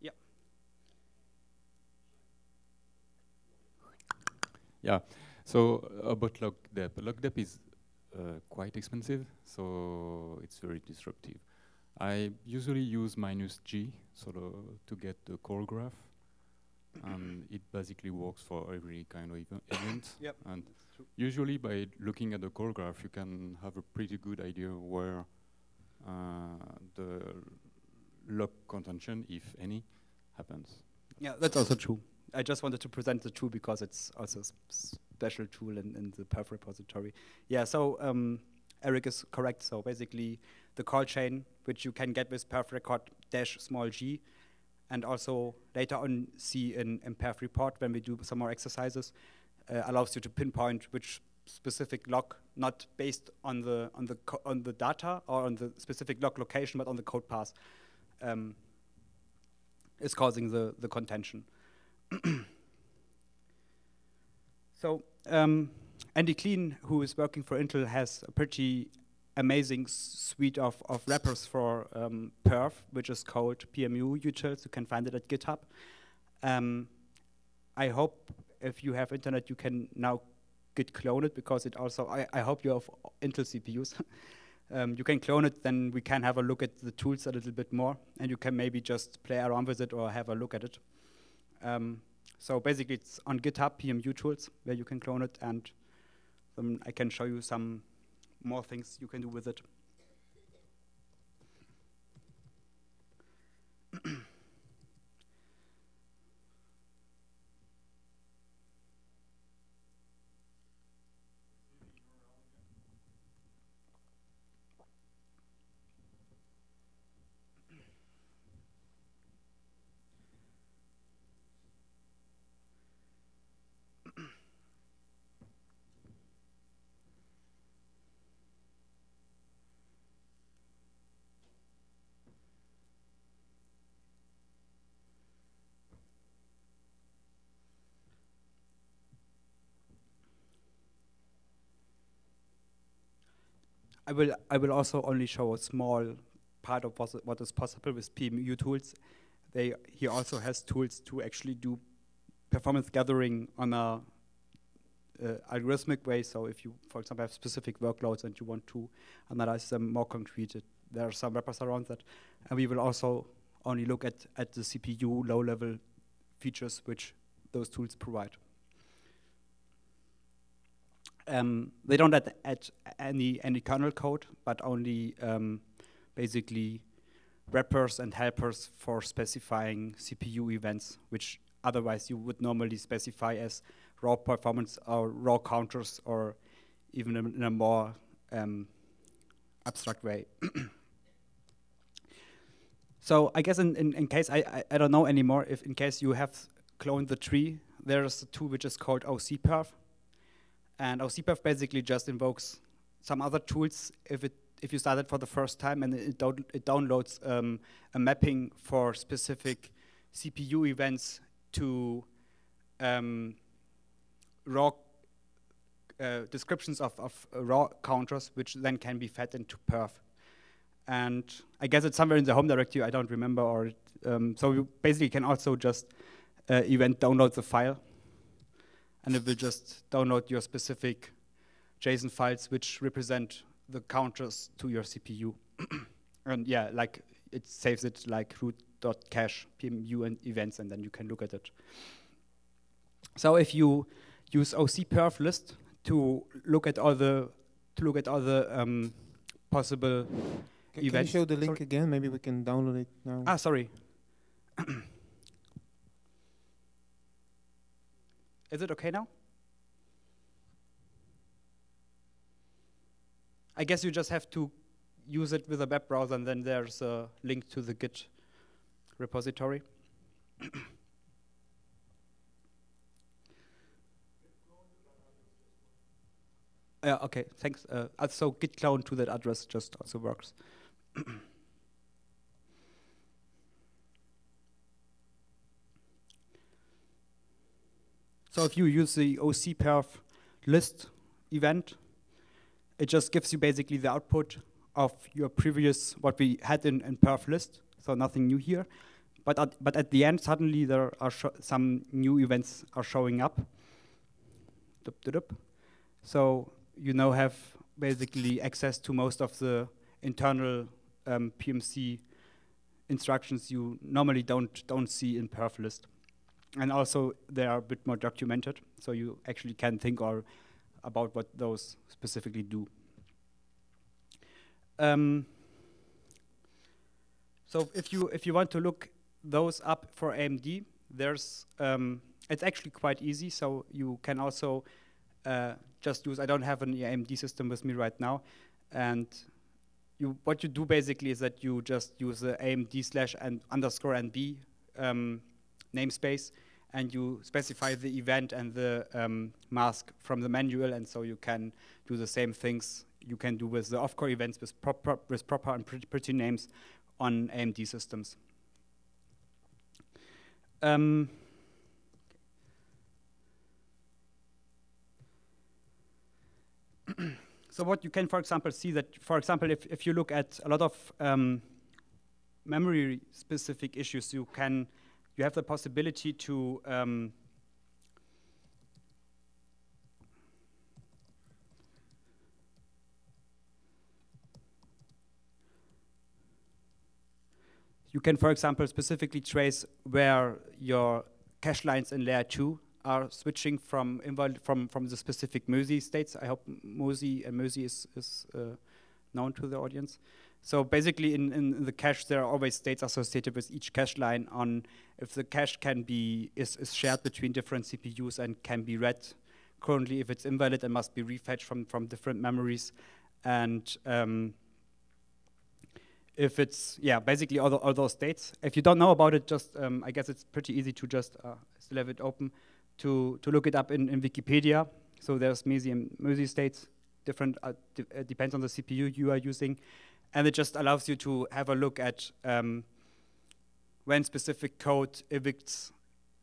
yeah. Yeah. So about lockdep, lockdep is uh, quite expensive, so it's very disruptive. I usually use minus G sort of to get the call graph. and it basically works for every kind of event. Yep. And usually by looking at the call graph, you can have a pretty good idea where uh, the lock contention, if any, happens. Yeah, that's also true. I just wanted to present the tool because it's also a s- special tool in, in the perf repository. Yeah, so um, Eric is correct. So basically, the call chain, which you can get with perf record dash small g, and also later on see in, in perf report when we do some more exercises, uh, allows you to pinpoint which specific lock, not based on the on the on the data or on the specific lock location, but on the code path, um, is causing the the contention. so um, Andi Kleen, who is working for Intel, has a pretty amazing suite of, of wrappers for um, perf, which is called PMU tools. You can find it at GitHub. Um, I hope if you have internet, you can now git clone it because it also, I, I hope you have Intel CPUs. um, you can clone it, then we can have a look at the tools a little bit more, and you can maybe just play around with it or have a look at it. Um, so basically, it's on GitHub PMU tools where you can clone it, and then I can show you some more things you can do with it. I will I will also only show a small part of what is possible with PMU tools. They he also has tools to actually do performance gathering on a uh, algorithmic way. So if you, for example, have specific workloads and you want to analyze them more concrete, there are some wrappers around that. And we will also only look at, at the CPU low-level features which those tools provide. Um, they don't add, any any kernel code, but only um, basically wrappers and helpers for specifying CPU events, which otherwise you would normally specify as raw performance or raw counters, or even in, in a more um, abstract way. so I guess in, in, in case I, I, I don't know anymore if in case you have cloned the tree, there's a tool which is called OCPerf and OCPerf basically just invokes some other tools if it if you start it for the first time and it, it downloads um, a mapping for specific CPU events to um, raw uh, descriptions of, of raw counters, which then can be fed into perf. And I guess it's somewhere in the home directory, I don't remember. Or um, So you basically can also just uh, event download the file and it will just download your specific JSON files which represent the counters to your CPU. and yeah, like it saves it like root.cache PMU and events, and then you can look at it. So if you use OCPerf list to look at all the to look at all the um, possible can, events. Can you show the link sorry? again? Maybe we can download it now. Ah, sorry. Is it okay now? I guess you just have to use it with a web browser and then there's a link to the Git repository. Yeah, okay, thanks. Uh, so git clone to that address just also works. So if you use the OCPerf list event, it just gives you basically the output of your previous, what we had in, in perf list, so nothing new here. But at, but at the end, suddenly there are some new events are showing up. So you now have basically access to most of the internal um, PMC instructions you normally don't don't see in perf list and also they are a bit more documented, so you actually can think or about what those specifically do. Um, so if you if you want to look those up for AMD, there's um, it's actually quite easy. So you can also uh, just use. I don't have an AMD system with me right now, and you what you do basically is that you just use the AMD slash and underscore NB um, namespace and you specify the event and the um, mask from the manual, and so you can do the same things you can do with the off-core events with proper, with proper and pretty, names on AMD systems. Um, so what you can, for example, see that, for example, if, if you look at a lot of um, memory-specific issues, you can, you have the possibility to um, You can, for example, specifically trace where your cache lines in layer 2 are switching from from from the specific MOSI states. I hope MOSI and MOSI is, is uh, known to the audience. So basically, in, in the cache, there are always states associated with each cache line on if the cache can be is, is shared between different CPUs and can be read. Currently, if it's invalid, it must be refetched from from different memories, and um, if it's, yeah, basically all, the, all, those states. If you don't know about it, just, um, I guess it's pretty easy to just uh, still have it open to, to look it up in, in Wikipedia. So there's MOSI and states, different, uh, uh, depends on the CPU you are using. And it just allows you to have a look at um, when specific code evicts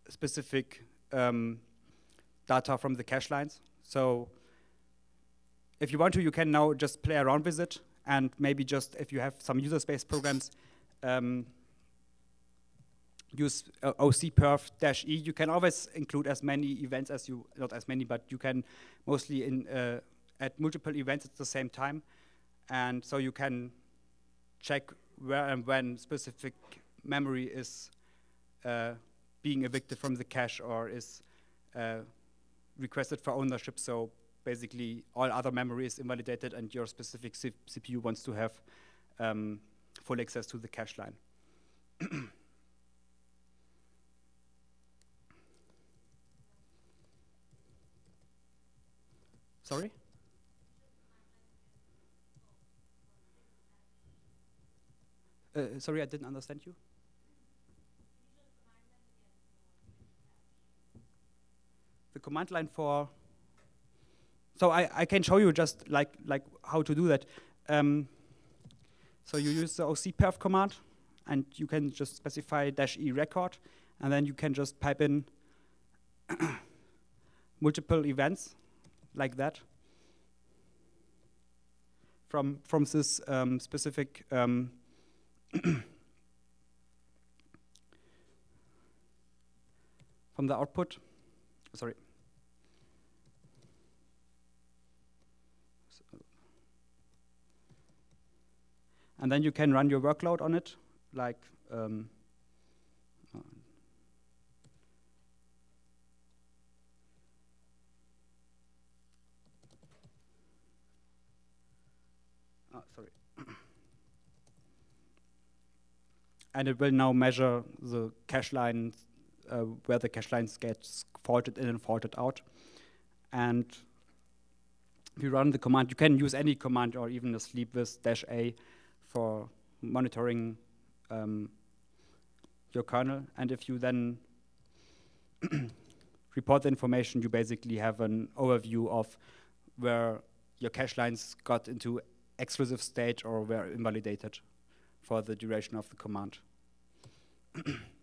specific um, data from the cache lines. So if you want to, you can now just play around with it and maybe just if you have some user space programs, um, use uh, ocperf-e. You can always include as many events as you, not as many, but you can mostly in, uh, add multiple events at the same time. And so you can check where and when specific memory is uh, being evicted from the cache or is uh, requested for ownership. So basically all other memory is invalidated and your specific CPU wants to have um, full access to the cache line. Sorry? Uh, sorry, I didn't understand you. The command line for so I, I can show you just like, like how to do that. Um, so you use the ocperf command, and you can just specify dash e record, and then you can just pipe in multiple events like that from from this um, specific um, from the output. Sorry. And then you can run your workload on it, like um, uh, oh, sorry. And it will now measure the cache line, uh, where the cache lines get faulted in and faulted out. And if you run the command, you can use any command or even a sleep with dash A for monitoring um, your kernel. And if you then report the information, you basically have an overview of where your cache lines got into exclusive state or were invalidated for the duration of the command.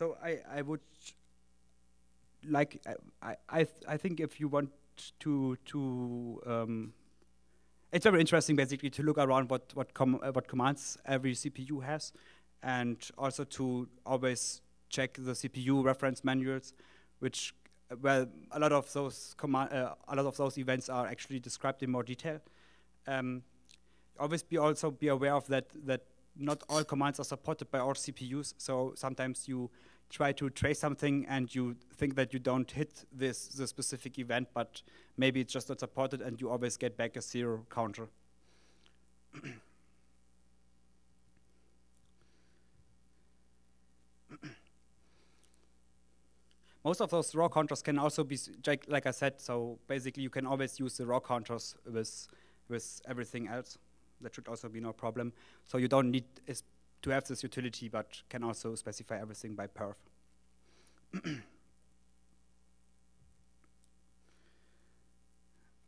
So I, I would like I I I think if you want to to um, it's very interesting basically to look around what what com uh, what commands every CPU has, and also to always check the CPU reference manuals, which well a lot of those command uh, a lot of those events are actually described in more detail. Um, always be also be aware of that that not all commands are supported by all CPUs. So sometimes you try to trace something and you think that you don't hit this the specific event, but maybe it's just not supported and you always get back a zero counter. Most of those raw counters can also be, like I said, so basically you can always use the raw counters with, with everything else. That should also be no problem. So you don't need to have this utility, but can also specify everything by perf.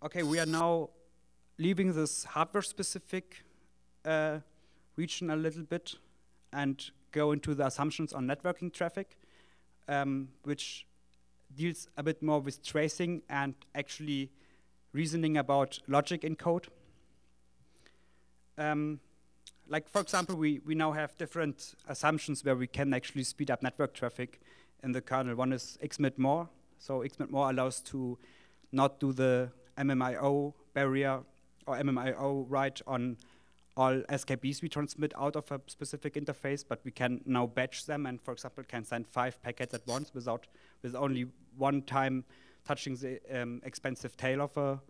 okay, we are now leaving this hardware-specific uh, region a little bit and go into the assumptions on networking traffic, um, which deals a bit more with tracing and actually reasoning about logic in code. Um, like for example, we, we now have different assumptions where we can actually speed up network traffic in the kernel. One is XMIT more. So XMIT more allows to not do the MMIO barrier or MMIO write on all SKBs we transmit out of a specific interface, but we can now batch them and, for example, can send five packets at once without with only one time touching the um, expensive tail of a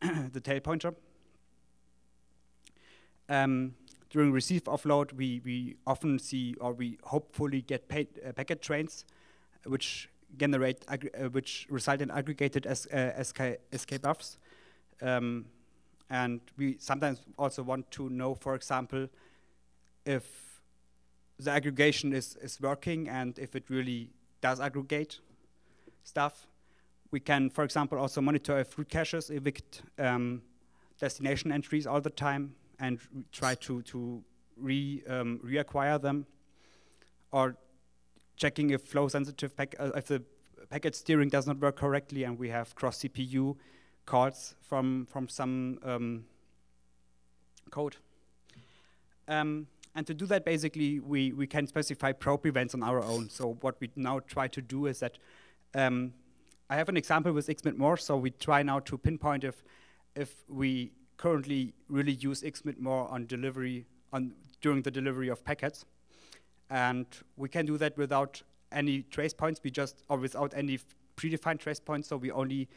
the tail pointer. Um, during receive offload, we, we often see, or we hopefully get paid, uh, packet trains, which generate, uh, which result in aggregated S, uh, SK, SK buffs. Um, and we sometimes also want to know, for example, if the aggregation is, is working and if it really does aggregate stuff. We can, for example, also monitor if route caches evict um, destination entries all the time and try to, to re, um, reacquire them, or checking if flow sensitive, uh, if the packet steering does not work correctly and we have cross CPU calls from, from some um, code. Um, and to do that, basically, we, we can specify probe events on our own. So what we now try to do is that um, I have an example with XMIT more. So we try now to pinpoint if, if we currently really use XMIT more on delivery on during the delivery of packets. And we can do that without any trace points. We just, or without any predefined trace points. So we only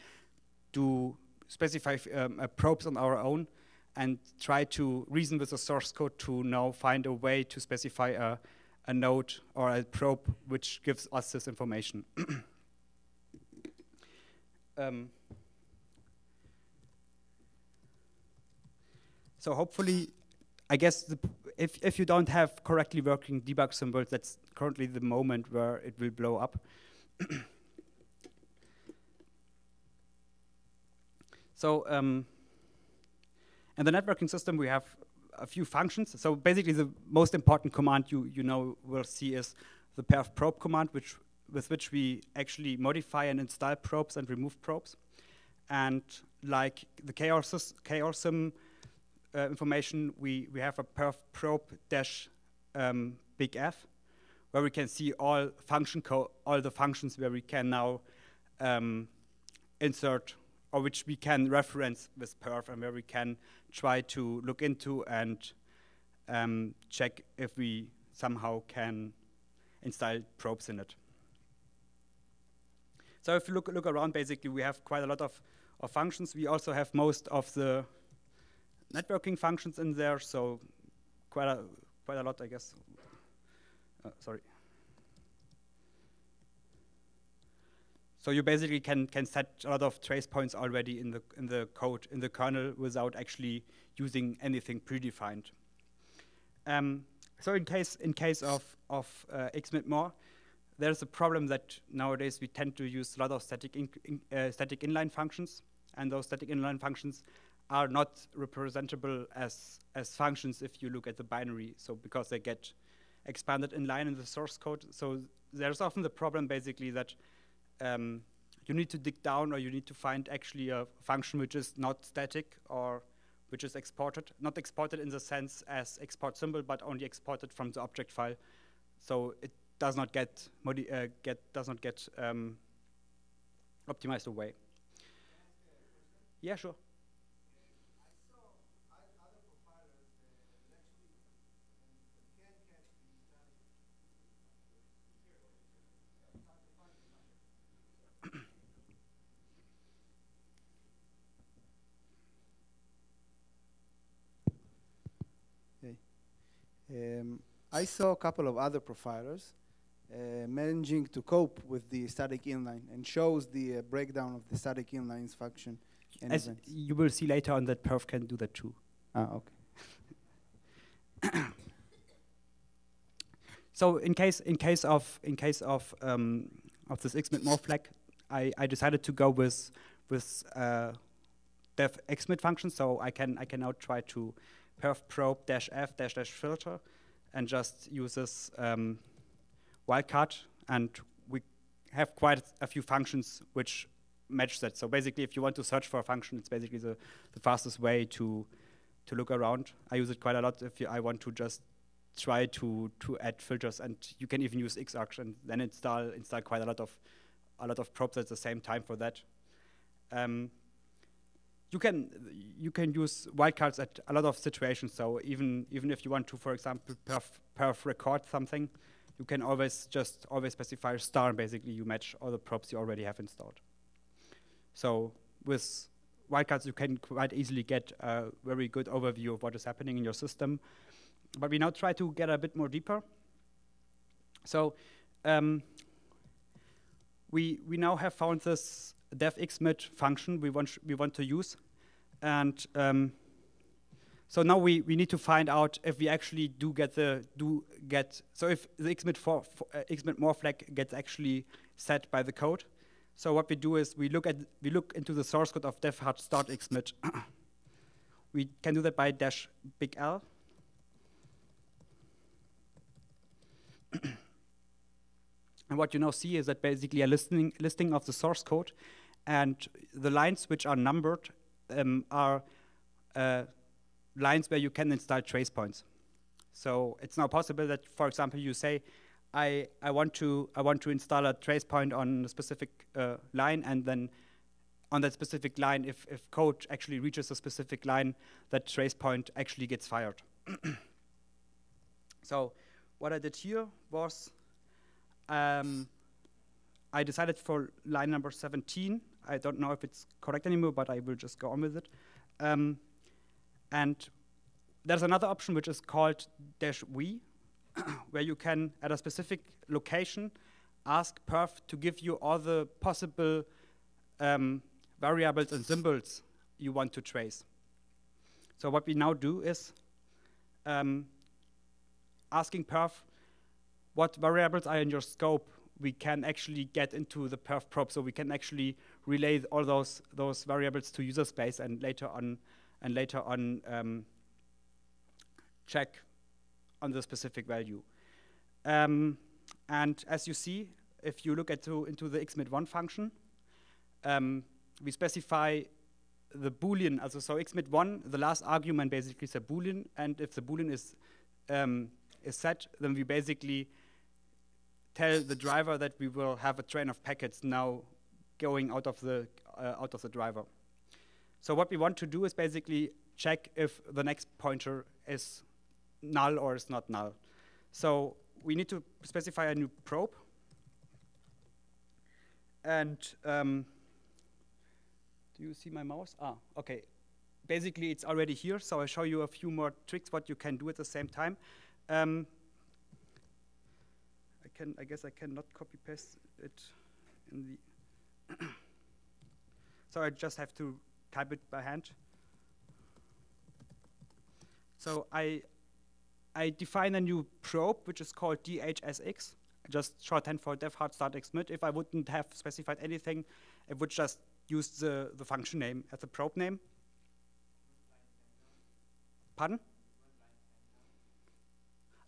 do specify um, probes on our own and try to reason with the source code to now find a way to specify a, a node or a probe which gives us this information. um, So hopefully, I guess if, if you don't have correctly working debug symbols, that's currently the moment where it will blow up. so um, in the networking system, we have a few functions. So basically, the most important command you, you know will see is the perf probe command, which with which we actually modify and install probes and remove probes. And like the chaos, uh, information, we, we have a perf probe dash um, big F, where we can see all function all the functions where we can now um, insert or which we can reference with perf and where we can try to look into and um, check if we somehow can install probes in it. So if you look, look around, basically we have quite a lot of, of functions. We also have most of the networking functions in there, so quite a, quite a lot, I guess. Uh, sorry. So you basically can can set a lot of trace points already in the in the code in the kernel without actually using anything predefined. Um, so in case in case of of uh, XMIT more, there's a problem that nowadays we tend to use a lot of static in, uh, static inline functions, and those static inline functions are not representable as, as functions if you look at the binary, so because they get expanded inline in the source code. So there's often the problem basically that um, you need to dig down or you need to find actually a function which is not static or which is exported, not exported in the sense as export symbol, but only exported from the object file. So it does not get, uh, get does not get um, optimized away. Yeah, sure. Um, I saw a couple of other profilers uh, managing to cope with the static inline and shows the uh, breakdown of the static inlines function. As events. you will see later on that perf can do that too. Ah, okay. so in case in case of in case of um, of this XMIT more flag, I, I decided to go with with uh, dev XMIT function. So I can I can now try to perf probe dash f dash dash filter and just uses um, wildcard and we have quite a few functions which match that. So basically if you want to search for a function, it's basically the, the fastest way to to look around. I use it quite a lot if you, I want to just try to to add filters and you can even use xargs and then install install quite a lot of a lot of probes at the same time for that. Um, you can you can use wildcards at a lot of situations. So even even if you want to, for example, perf, perf record something, you can always just always specify a star. And basically, you match all the props you already have installed. So with wildcards, you can quite easily get a very good overview of what is happening in your system. But we now try to get a bit more deeper. So um, we we now have found this devxmit function we want we want to use, and um, so now we, we need to find out if we actually do get the do get so if the xmit for, for uh, xmit more flag gets actually set by the code. So what we do is we look at we look into the source code of devhard start xmit. we can do that by dash big L. And what you now see is that basically a listing, listing of the source code and the lines which are numbered um, are uh, lines where you can install trace points. So it's now possible that, for example, you say, I, I, want, to, I want to install a trace point on a specific uh, line, and then on that specific line, if, if code actually reaches a specific line, that trace point actually gets fired. so what I did here was um, I decided for line number 17. I don't know if it's correct anymore, but I will just go on with it. Um, and there's another option which is called dash v, where you can, at a specific location, ask perf to give you all the possible um, variables and symbols you want to trace. So what we now do is um, asking perf what variables are in your scope, we can actually get into the perf probe, so we can actually relay all those those variables to user space and later on and later on um, check on the specific value. Um, and as you see, if you look to, into the xmit1 function, um, we specify the boolean, also so xmit1, the last argument basically is a boolean, and if the boolean is um, is set, then we basically tell the driver that we will have a train of packets now going out of the uh, out of the driver. So what we want to do is basically check if the next pointer is null or is not null. So we need to specify a new probe. And um, do you see my mouse? Ah, okay. Basically, it's already here, so I'll show you a few more tricks what you can do at the same time. Um, can, I guess I cannot copy paste it in the, so I just have to type it by hand. So I, I define a new probe, which is called DHSX, just shorthand for devhard start xmit. If I wouldn't have specified anything, it would just use the, the function name as the probe name. Pardon?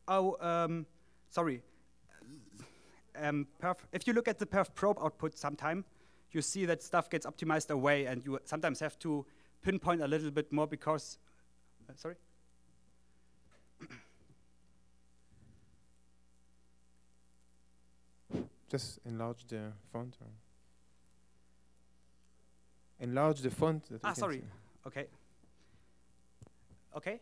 Oh, um, sorry um, if you look at the perf probe output sometime, you see that stuff gets optimized away and you sometimes have to pinpoint a little bit more because, uh, sorry? Just enlarge the font. Or enlarge the font. ah, sorry. See. Okay. Okay.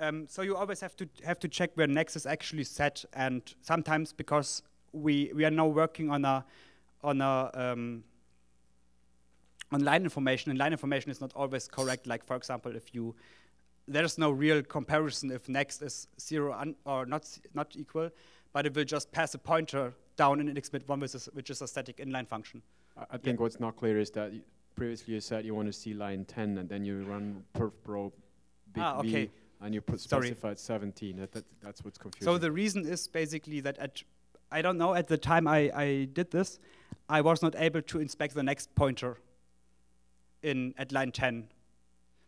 Um, so you always have to have to check where next is actually set, and sometimes because we we are now working on a on a um, on line information, and line information is not always correct. Like for example, if you there's no real comparison if next is zero or not not equal, but it will just pass a pointer down in xmit1, which is, which is a static inline function. I, I think what's not clear is that previously you said you want to see line 10 and then you run perf probe big ah, okay. V and you put specified 17. That, that, that's what's confusing. So the reason is basically that at, I don't know, at the time I, I did this, I was not able to inspect the next pointer in at line 10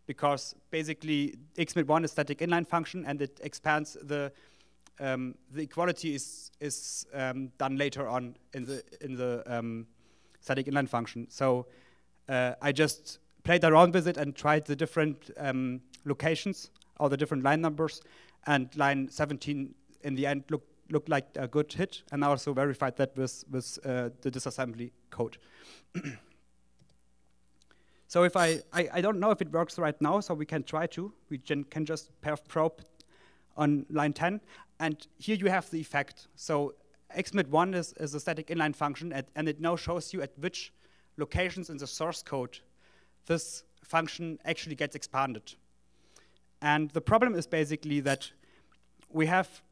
because basically xmit1 is static inline function and it expands the um, the equality is is um, done later on in the in the um, static inline function. So uh, I just played around with it and tried the different um, locations or the different line numbers, and line 17 in the end looked looked like a good hit, and I also verified that with with uh, the disassembly code. so if I, I, I don't know if it works right now, so we can try to. We can, can just perf probe on line 10, and here you have the effect. So xmit1 is, is a static inline function, at, and it now shows you at which locations in the source code this function actually gets expanded. And the problem is basically that we have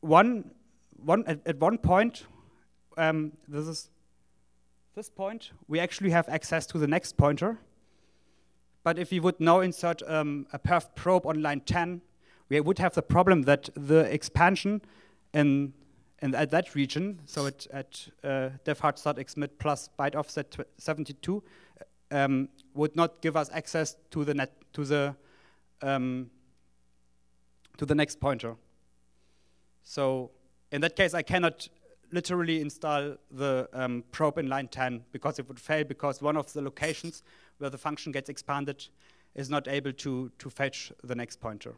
one, one at, at one point, um, this is this point, we actually have access to the next pointer. But if we would now insert um, a perf probe on line 10, we would have the problem that the expansion in, in at that region, so at, at uh, devhard.xmit plus byte offset 72, um, would not give us access to the net to the um, to the next pointer. So in that case, I cannot literally install the um, probe in line 10 because it would fail because one of the locations where the function gets expanded is not able to, to fetch the next pointer.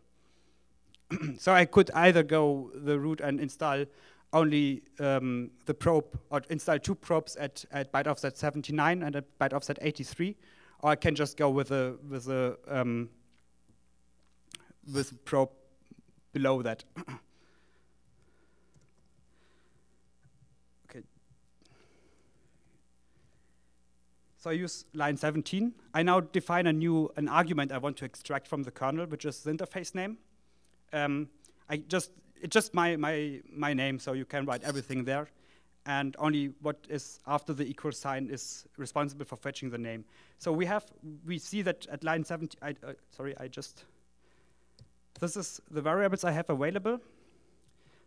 so I could either go the route and install only um, the probe, or install two probes at, at byte offset 79 and at byte offset 83, or I can just go with a with a um, with probe below that. okay. So I use line 17. I now define a new an argument I want to extract from the kernel, which is the interface name. Um, I just it's just my, my, my name, so you can write everything there. And only what is after the equal sign is responsible for fetching the name. So we have, we see that at line 70, I, uh, sorry, I just, this is the variables I have available.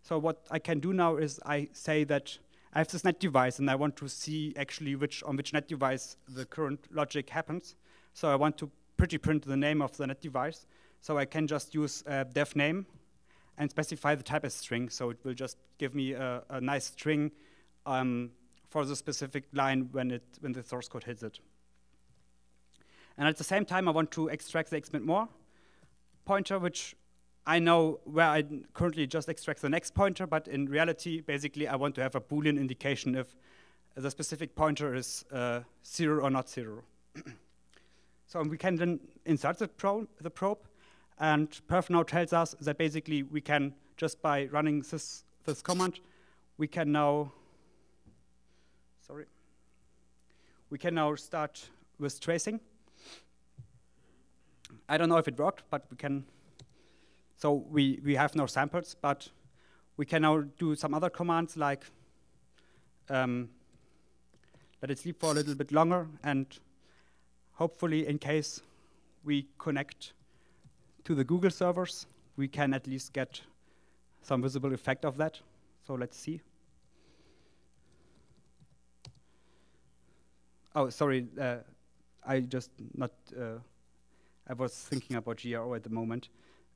So what I can do now is I say that I have this net device and I want to see actually which on which net device the current logic happens. So I want to pretty print the name of the net device. So I can just use uh, dev name and specify the type as string. So it will just give me a, a nice string um, for the specific line when, it, when the source code hits it. And at the same time, I want to extract the xmit_more pointer, which I know where I currently just extract the next pointer, but in reality, basically, I want to have a Boolean indication if the specific pointer is uh, zero or not zero. so we can then insert the, pro the probe, and perf now tells us that basically we can, just by running this, this command, we can now, sorry, we can now start with tracing. I don't know if it worked, but we can, so we, we have no samples, but we can now do some other commands like um, let it sleep for a little bit longer and hopefully in case we connect to the Google servers, we can at least get some visible effect of that. So let's see. Oh, sorry, uh, I just not, uh, I was thinking about GRO at the moment.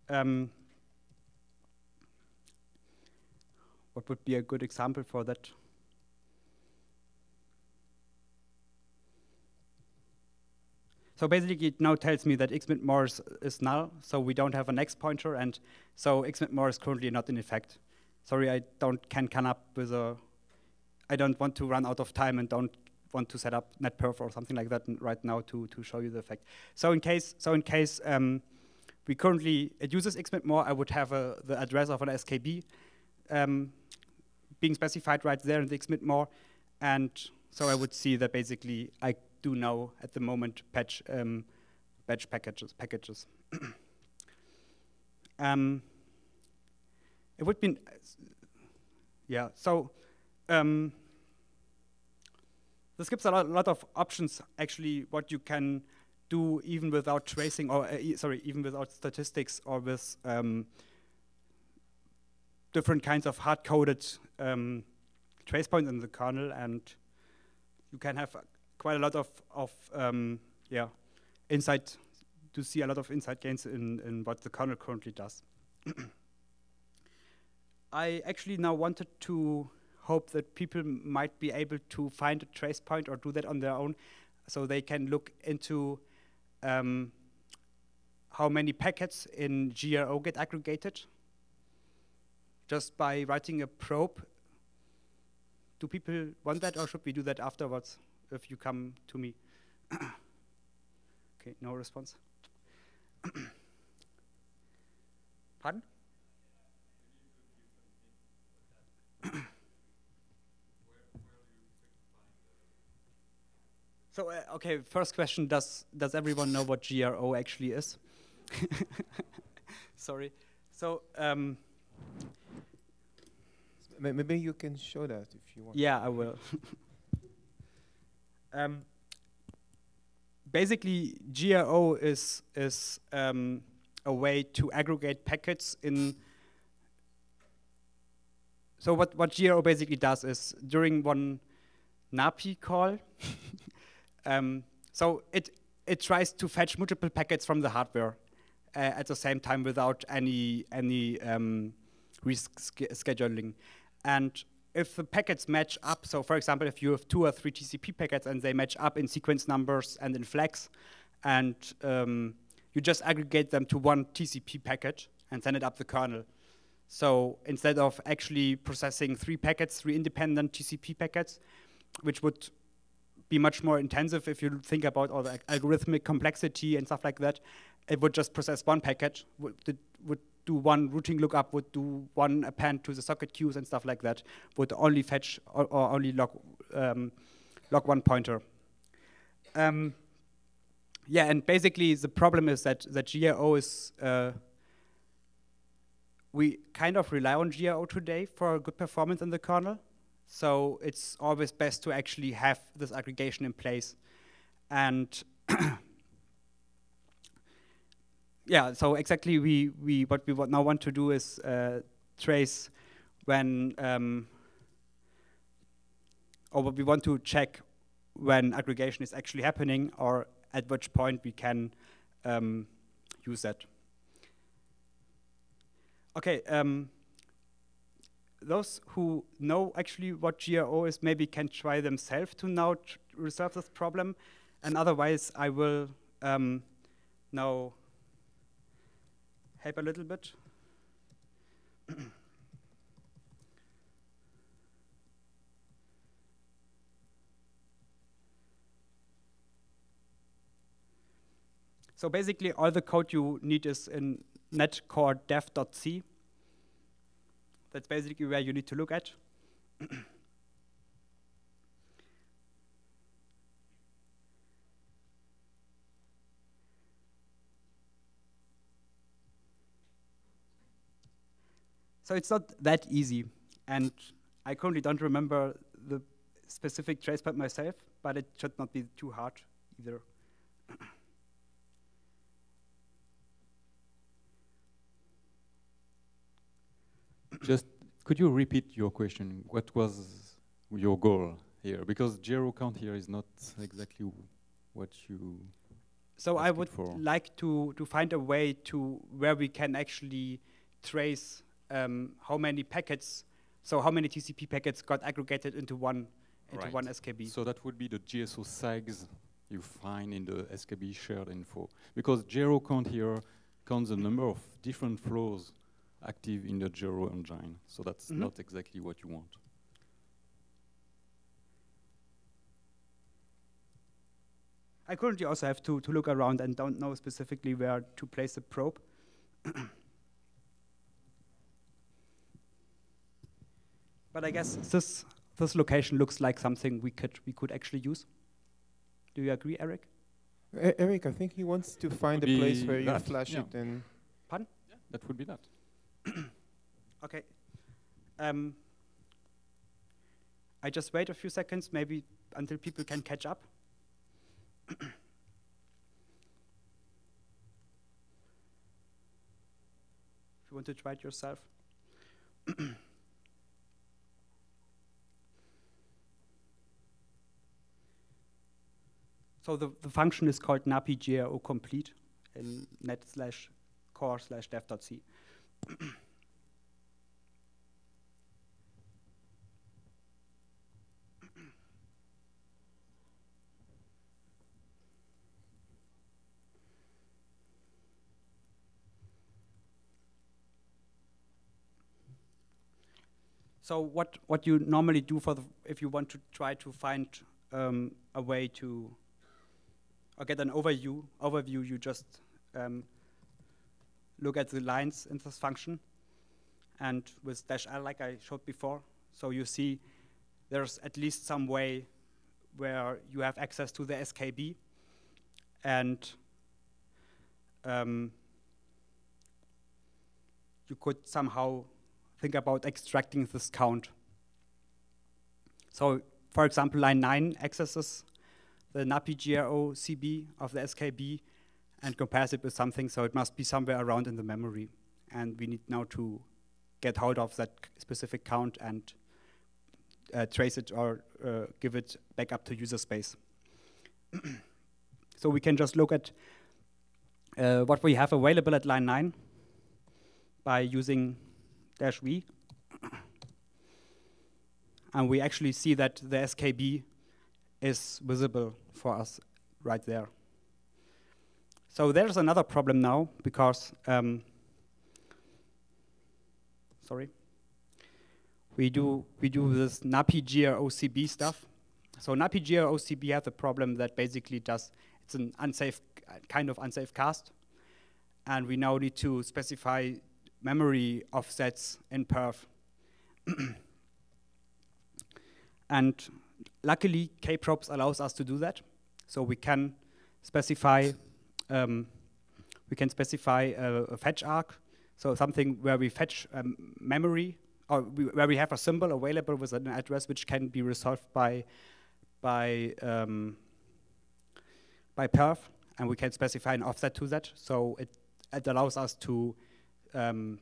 Um, what would be a good example for that? So basically, it now tells me that xmit_more is, is null, so we don't have an x pointer, and so xmit_more is currently not in effect. Sorry, I don't can come up with a. I don't want to run out of time and don't want to set up netperf or something like that right now to to show you the effect. So in case so in case um, we currently it uses xmit_more, I would have a, the address of an SKB um, being specified right there in the xmit_more, and so I would see that basically I do now at the moment patch um, batch packages. packages. um, it would be, yeah, so um, this gives a lot, lot, of options actually what you can do even without tracing or uh, e sorry even without statistics or with um, different kinds of hard-coded um, trace points in the kernel and you can have quite a lot of, of um, yeah, insight to see a lot of insight gains in, in what the kernel currently does. I actually now wanted to hope that people might be able to find a trace point or do that on their own so they can look into um, how many packets in GRO get aggregated just by writing a probe. Do people want that or should we do that afterwards if you come to me? okay, no response. Pardon? so uh, okay, first question: Does does everyone know what GRO actually is? Sorry. So. Um, Maybe you can show that if you want. Yeah, I will. um, basically, GRO is is um, a way to aggregate packets in. So what what GRO basically does is during one NAPI call, um, so it it tries to fetch multiple packets from the hardware uh, at the same time without any any um, rescheduling. And if the packets match up, so for example, if you have two or three TCP packets and they match up in sequence numbers and in flags, and um, you just aggregate them to one TCP packet and send it up the kernel. So instead of actually processing three packets, three independent TCP packets, which would be much more intensive if you think about all the algorithmic complexity and stuff like that, it would just process one packet, would, would do one routing lookup, would do one append to the socket queues and stuff like that, would only fetch or, or only log, um, log one pointer. Um, yeah, and basically the problem is that, that GRO is, uh, we kind of rely on GRO today for good performance in the kernel. So it's always best to actually have this aggregation in place. And yeah, so exactly we, we what we now want to do is uh, trace when um, or what we want to check when aggregation is actually happening or at which point we can um, use that. Okay, um, those who know actually what GRO is maybe can try themselves to now resolve this problem, and otherwise I will um, now help a little bit. so basically all the code you need is in netcore dev.c. That's basically where you need to look at. So it's not that easy. And I currently don't remember the specific trace point myself, but it should not be too hard either. Just could you repeat your question? What was your goal here? Because GRO count here is not exactly what you. So I would like to to find a way to where we can actually trace um, how many packets, so how many TCP packets got aggregated into one into right. one SKB. So that would be the GSO segs you find in the SKB shared info. Because GRO count here counts the number of different flows active in the GRO engine. So that's mm -hmm. not exactly what you want. I currently also have to, to look around and don't know specifically where to place the probe. But I guess this this location looks like something we could we could actually use. Do you agree, Eric? E Eric, I think he wants to find a place where you flash yeah. it and. Pardon? Yeah, that would be that. okay. Um, I just wait a few seconds, maybe until people can catch up. if you want to try it yourself. So the, the function is called napi complete. in net slash core slash dev.c. So what what you normally do for the if you want to try to find um, a way to or get an overview overview you just um, look at the lines in this function and with dash l like I showed before so you see there's at least some way where you have access to the SKB and um, you could somehow think about extracting this count. So, for example, line 9 accesses the NAPI GRO CB of the SKB and compares it with something, so it must be somewhere around in the memory. And we need now to get hold of that specific count and uh, trace it or uh, give it back up to user space. so we can just look at uh, what we have available at line 9 by using dash v. And we actually see that the SKB is visible for us right there. So there's another problem now because, um, sorry, we do we do this NAPI GROCB stuff. So NAPI GROCB has a problem that basically does it's an unsafe kind of unsafe cast, and we now need to specify memory offsets in perf. and luckily, kprobes allows us to do that. So we can specify um, we can specify a, a, fetch arg, so something where we fetch um, memory or we, where we have a symbol available with an address which can be resolved by by um, by perf, and we can specify an offset to that. So it it allows us to um,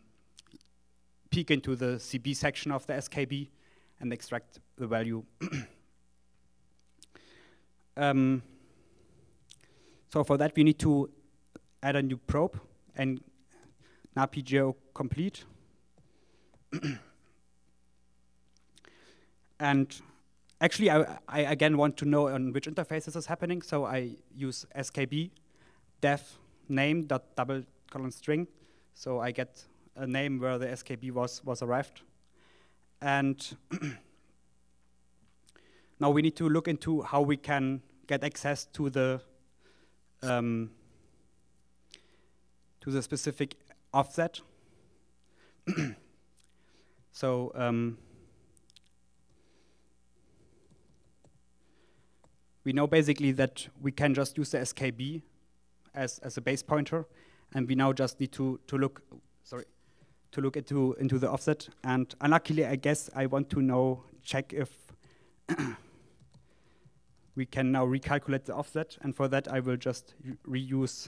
peek into the CB section of the SKB and extract the value. so for that, we need to add a new probe and NAPI complete. and actually, I, I, again want to know on which interface this is happening, so I use skb dev name dot double colon string so I get a name where the SKB was, was arrived. And now we need to look into how we can get access to the um, to the specific offset. so um, we know basically that we can just use the SKB as, as a base pointer and we now just need to to look sorry to look into into the offset. And unluckily, I guess I want to know check if we can now recalculate the offset, and for that I will just reuse.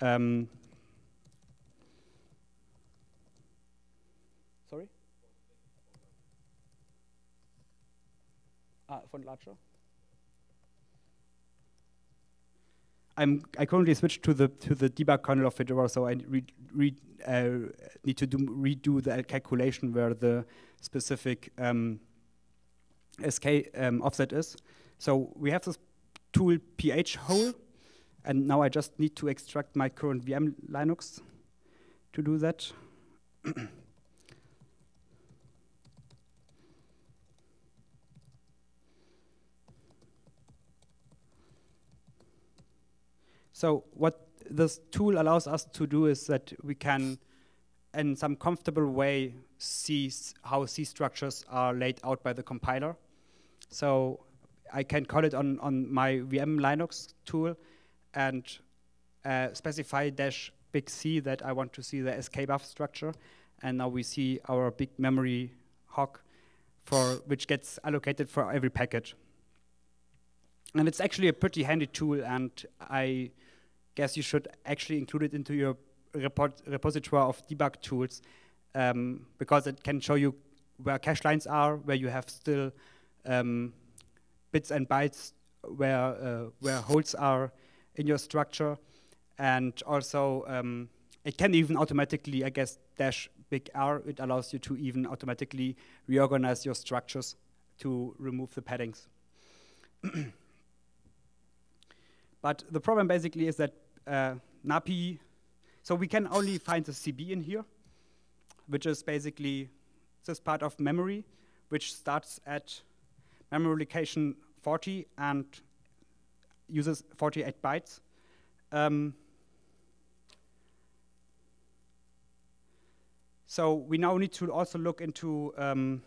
Um, sorry. Ah, von Larcher. I'm I currently switched to the to the debug kernel of Fedora, so I re, re, uh, need to do, redo the calculation where the specific um, SK um, offset is. So we have this tool pahole, and now I just need to extract my current VM Linux to do that. So what this tool allows us to do is that we can, in some comfortable way, see how C structures are laid out by the compiler. So I can call it on, on my vmlinux tool and uh, specify dash big C that I want to see the skbuf structure. And now we see our big memory hog for which gets allocated for every package. And it's actually a pretty handy tool, and I guess you should actually include it into your report repository of debug tools um, because it can show you where cache lines are, where you have still um, bits and bytes, where uh, where holes are in your structure, And also, um, it can even automatically, I guess, dash big R. It allows you to even automatically reorganize your structures to remove the paddings. but the problem basically is that uh, NAPI, so we can only find the CB in here, which is basically this part of memory, which starts at memory location 40 and uses 48 bytes. Um, so we now need to also look into um,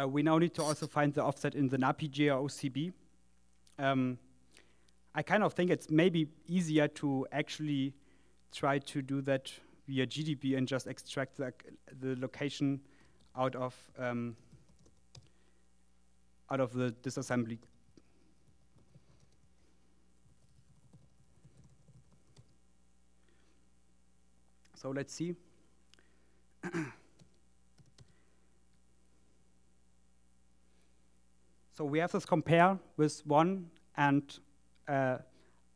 uh, we now need to also find the offset in the NAPI GROCB. Um, I kind of think it's maybe easier to actually try to do that via GDB and just extract the, the location out of um, out of the disassembly. So let's see. So we have this compare with one and uh,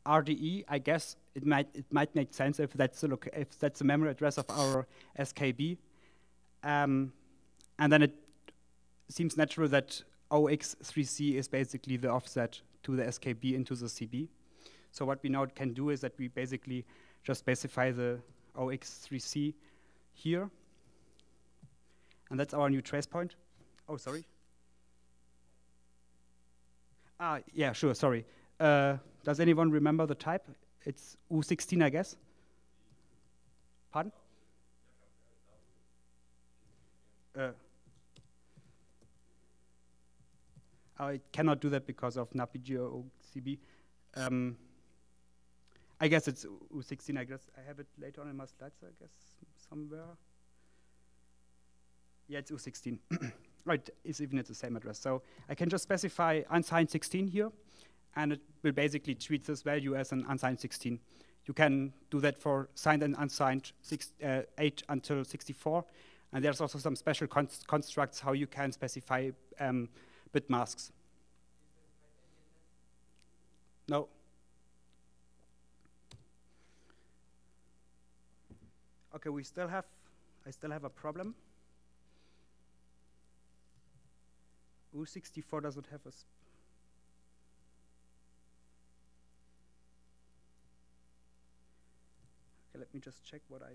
RDI. I guess it might it might make sense if that's the if that's the memory address of our SKB, um, and then it seems natural that OX3C is basically the offset to the SKB into the CB. So what we now can do is that we basically just specify the OX3C here, and that's our new trace point. Oh, sorry. Ah, yeah, sure, sorry. Uh, does anyone remember the type? It's U16, I guess. Pardon? Uh, I cannot do that because of NAPI or CB. Um, I guess it's U16, I guess. I have it later on in my slides, I guess, somewhere. Yeah, it's U16. right, it's even at the same address. So I can just specify unsigned 16 here, and it will basically treat this value as an unsigned 16. You can do that for signed and unsigned six, uh, 8 until 64. And there's also some special constructs how you can specify um, bit masks. No. Okay, we still have, I still have a problem. U64 doesn't have a Okay, let me just check what I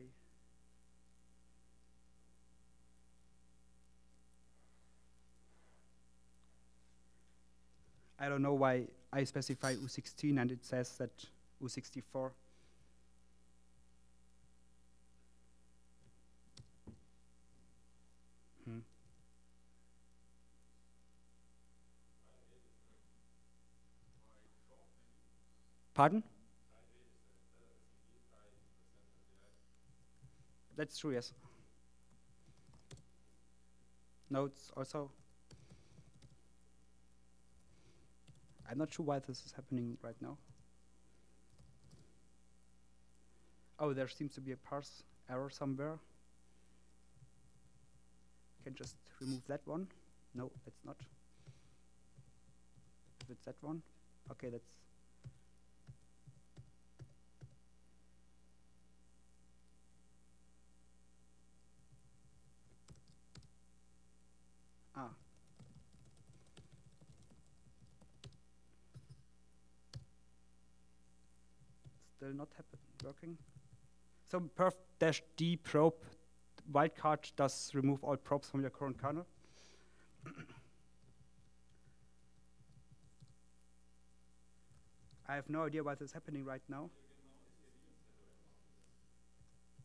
I don't know why I specify U16 and it says that U64 Pardon? That's true, yes. Notes also. I'm not sure why this is happening right now. Oh, there seems to be a parse error somewhere. Can just remove that one. No, that's not. If it's that one, okay, that's still not happen, working. So perf dash d probe wildcard does remove all probes from your current kernel. I have no idea what is happening right now.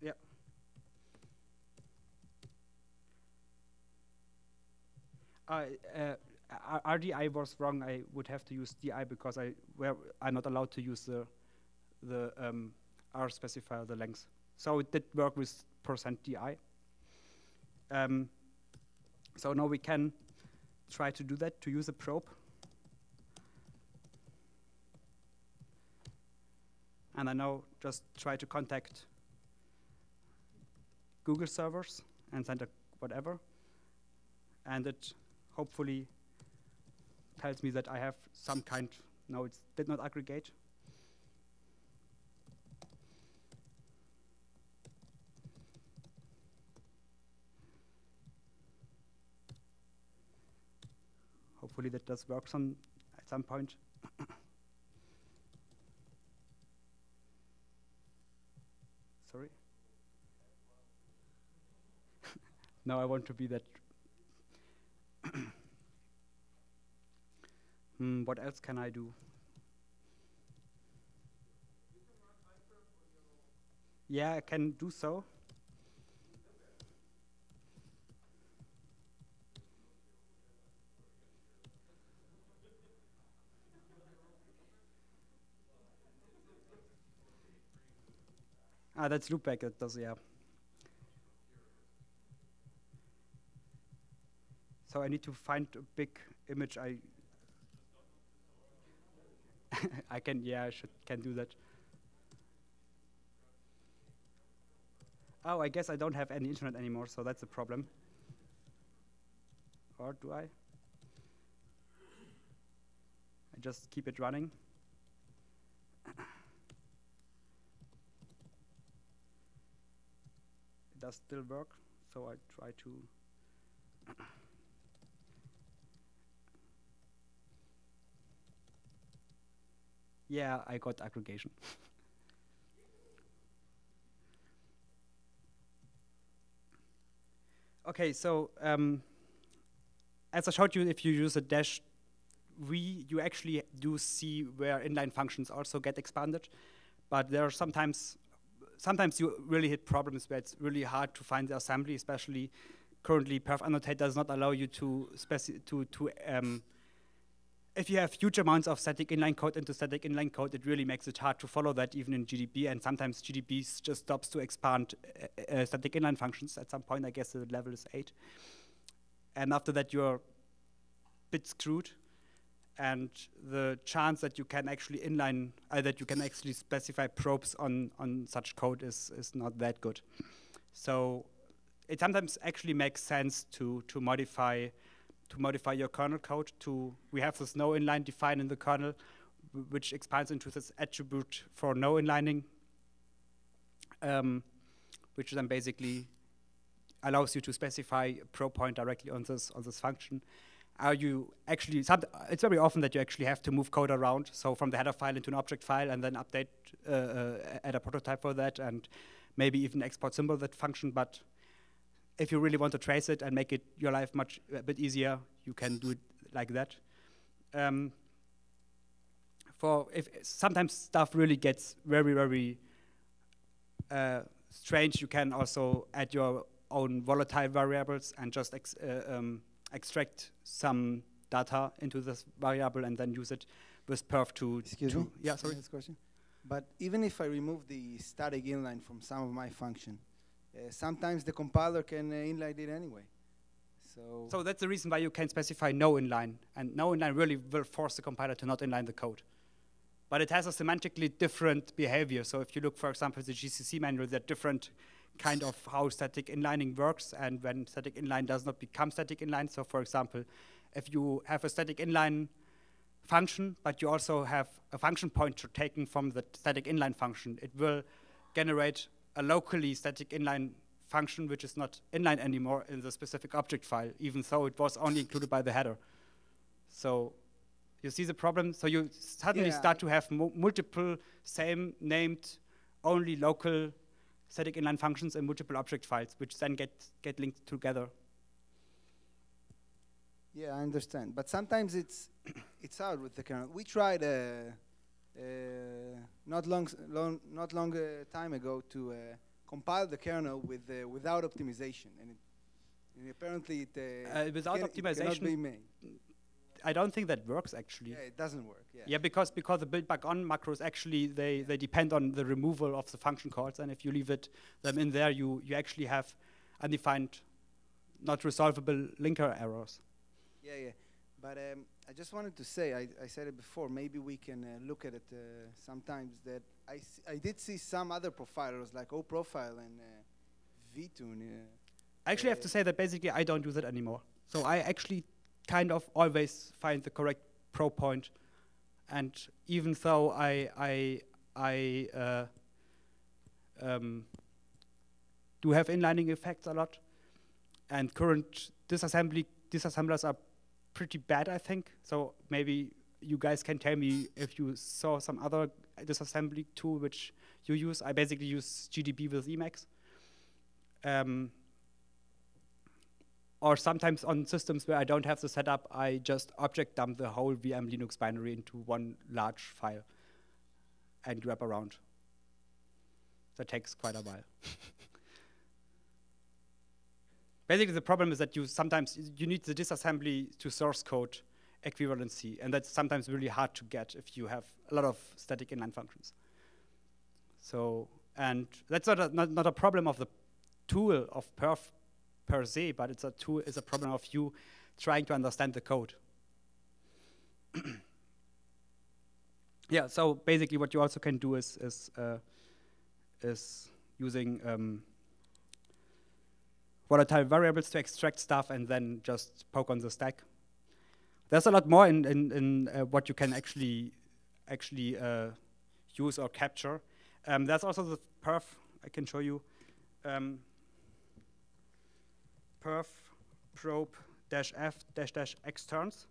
Yeah. Uh, uh, RDI was wrong. I would have to use DI because I I'm not allowed to use the the um, R specifier, the length. So it did work with percent %di. Um, so now we can try to do that, to use a probe. and I now just try to contact Google servers and send a whatever, and it hopefully tells me that I have some kind, no, it did not aggregate. Hopefully that does work some at some point. Sorry? now I want to be that. hmm, what else can I do? Yeah, I can do so. Ah, that's loopback, that does, yeah. So I need to find a big image I I can yeah I should can do that. Oh, I guess I don't have any internet anymore, so that's a problem. Or do I? I just keep it running. does still work, so I try to Yeah, I got aggregation. okay, so um, as I showed you, if you use a dash v, you actually do see where inline functions also get expanded, but there are sometimes sometimes you really hit problems where it's really hard to find the assembly, especially currently perf annotate does not allow you to to to um, if you have huge amounts of static inline code into static inline code, it really makes it hard to follow that even in GDB, and sometimes GDB just stops to expand uh, uh, static inline functions at some point. I guess the level is eight, and after that you're a bit screwed and the chance that you can actually inline, uh, that you can actually specify probes on, on such code is, is not that good. So it sometimes actually makes sense to, to modify to modify your kernel code to, we have this no inline defined in the kernel, which expands into this attribute for no inlining, um, which then basically allows you to specify a probe point directly on this on this function are you actually, it's very often that you actually have to move code around, so from the header file into an object file and then update, uh, uh, add a prototype for that and maybe even export symbol that function, but if you really want to trace it and make it your life much a bit easier, you can do it like that. Um, for if sometimes stuff really gets very very uh, strange, you can also add your own volatile variables and just uh, um, extract some data into this variable and then use it with perf to. Excuse to me. Yeah, sorry. Next question. But even if I remove the static inline from some of my function, uh, sometimes the compiler can uh, inline it anyway. So, so that's the reason why you can specify no inline, and no inline really will force the compiler to not inline the code. But it has a semantically different behavior. So if you look, for example, the GCC manual, there are different kind of how static inlining works and when static inline does not become static inline. So for example, if you have a static inline function, but you also have a function pointer taken from the static inline function, it will generate a locally static inline function which is not inline anymore in the specific object file, even though it was only included by the header. So you see the problem? So you suddenly yeah. start to have multiple same named only local static inline functions and multiple object files, which then get, get linked together. Yeah, I understand. But sometimes it's it's hard with the kernel. We tried uh, uh, not long, long not long uh, time ago to uh, compile the kernel with uh, without optimization, and, it, and apparently it, uh, without optimization. I don't think that works actually. Yeah, it doesn't work. Yeah, yeah because because the build bug on macros actually they, yeah. they depend on the removal of the function calls, and if you leave it them in there, you you actually have undefined, not resolvable linker errors. Yeah, yeah. But um, I just wanted to say, I, I said it before. Maybe we can uh, look at it uh, sometimes that I, s- I did see some other profilers like OProfile and uh, VTune. Uh, I actually have to say that basically I don't use it anymore. So I actually kind of always find the correct pro point, and even though I I I uh, um, do have inlining effects a lot, and current disassembly disassemblers are pretty bad, I think. So maybe you guys can tell me if you saw some other disassembly tool which you use. I basically use GDB with Emacs. Um, or sometimes on systems where I don't have the setup, I just objdump the whole vmlinux binary into one large file and wrap around. That takes quite a while. Basically, the problem is that you sometimes you need the disassembly to source code equivalency, and that's sometimes really hard to get if you have a lot of static inline functions. So, and that's not a, not, not a problem of the tool of perf per se, but it's a tool, it's a problem of you trying to understand the code. yeah, so basically what you also can do is is uh, is using um, volatile variables to extract stuff and then just poke on the stack. There's a lot more in in, in uh, what you can actually actually uh, use or capture. Um, there's also the perf I can show you. Um, perf probe dash f dash dash externs,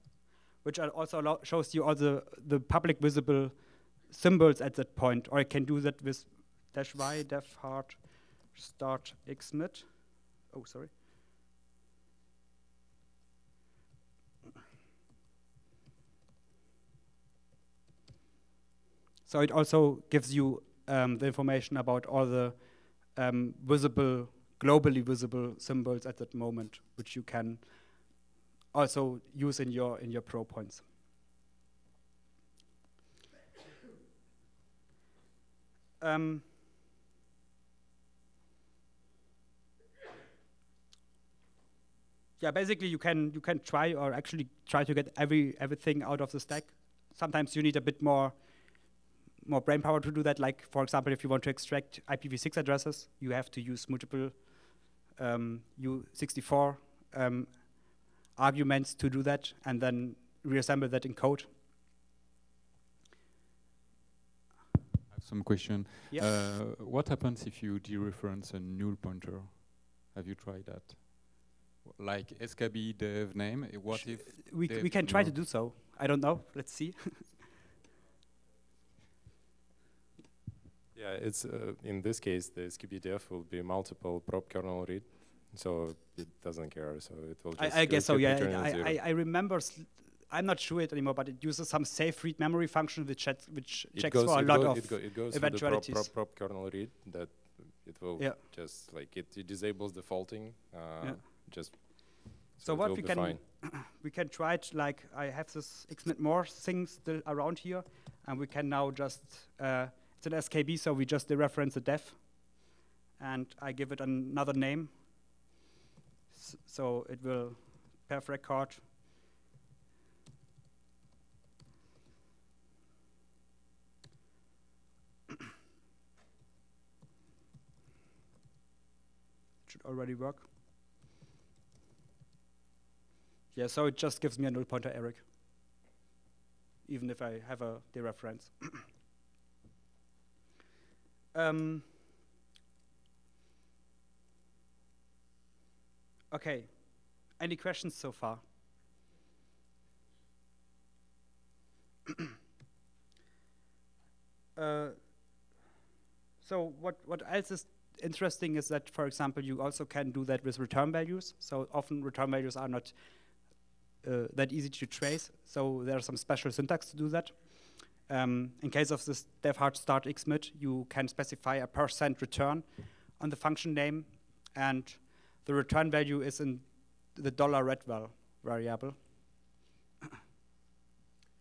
which also shows you all the, the public visible symbols at that point, or I can do that with dash y dev hard start xmit. Oh, sorry. So it also gives you um, the information about all the um, visible globally visible symbols at that moment, which you can also use in your in your pro points. Um, yeah, basically you can you can try or actually try to get every everything out of the stack. Sometimes you need a bit more more brain power to do that. Like for example, if you want to extract IPv6 addresses, you have to use multiple um, U64 um, arguments to do that, and then reassemble that in code. Some question. Uh, what happens if you dereference a null pointer? Have you tried that? Like skb dev name. What Sh if we we can try to do so? I don't know. Let's see. Yeah, it's uh, in this case the skbdf will be multiple probe kernel read, so it doesn't care. So it will just I, I guess so. Yeah, I. I, I remember. I'm not sure it anymore, but it uses some safe read memory function which checks which It checks goes- for a lot go- of it, go- it goes the prop, prop, probe kernel read that it will Yeah. just like it, it disables the faulting. Uh, Yeah. Just So it what we can we can try it like I have this XMit more thing still around here, and we can now just uh, it's an SKB, so we just dereference the def, and I give it another name. S so it will perf record. Should already work. Yeah, so it just gives me a null pointer Eric, even if I have a dereference. um, okay, any questions so far? uh, so what, what else is interesting is that, for example, you also can do that with return values. So often return values are not uh, that easy to trace. So there are some special syntax to do that. Um, in case of this dev hard start xmit, you can specify a percent return on the function name, and the return value is in the dollar retval variable.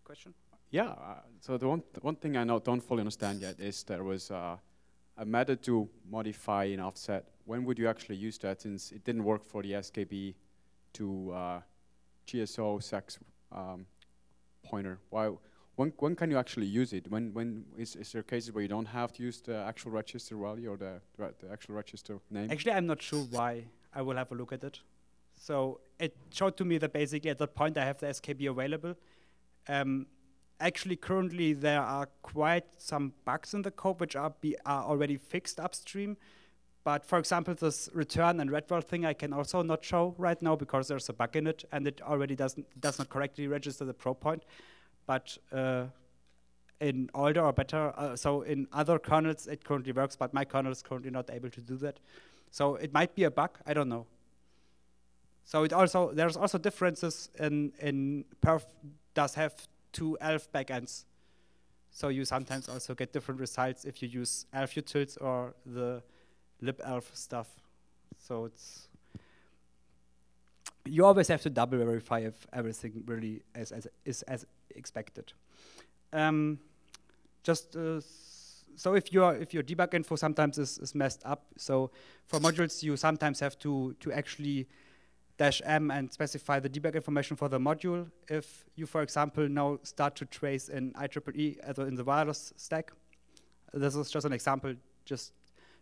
Question? Yeah. Uh, so the one the one thing I know don't fully understand yet is there was uh, a method to modify an offset. When would you actually use that? Since it didn't work for the SKB to uh, GSO segs um, pointer. Why when, when can you actually use it? When, when is, is there cases where you don't have to use the actual register value or the, the actual register name? Actually, I'm not sure why. I will have a look at it. So it showed to me that basically at that point I have the SKB available. Um, actually, currently there are quite some bugs in the code which are, are already fixed upstream. But for example, this return and read thing I can also not show right now because there's a bug in it and it already doesn't does not correctly register the probe point. But uh, in older or better, uh, so in other kernels it currently works, but my kernel is currently not able to do that. So it might be a bug, I don't know. So it also there's also differences in in perf does have two ELF backends. So you sometimes also get different results if you use elfutils or the libelf stuff. So it's you always have to double verify if everything really is as is as expected. Um, just uh, so if your if your debug info sometimes is, is messed up, so for modules you sometimes have to to actually dash m and specify the debug information for the module. If you, for example, now start to trace in IEEE, in the wireless stack, this is just an example. Just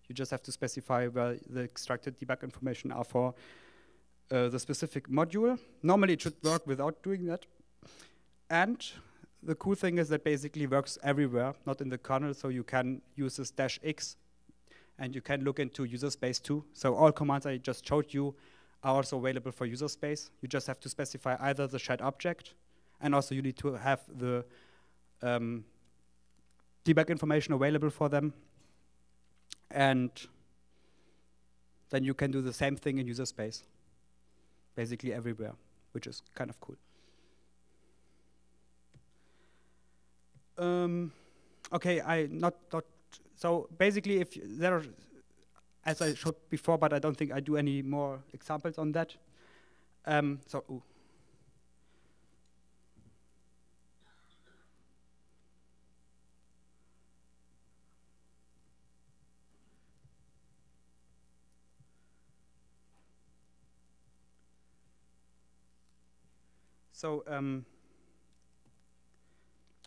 you just have to specify where the extracted debug information are for uh, the specific module. Normally, it should work without doing that. And the cool thing is that basically works everywhere, not in the kernel, so you can use this dash x and you can look into user space too. So all commands I just showed you are also available for user space. You just have to specify either the shared object and also you need to have the um, debug information available for them. And then you can do the same thing in user space, basically everywhere, which is kind of cool. Um, okay, I not not so basically if there are, as I showed before, but I don't think I do any more examples on that. Um, so ooh. So um,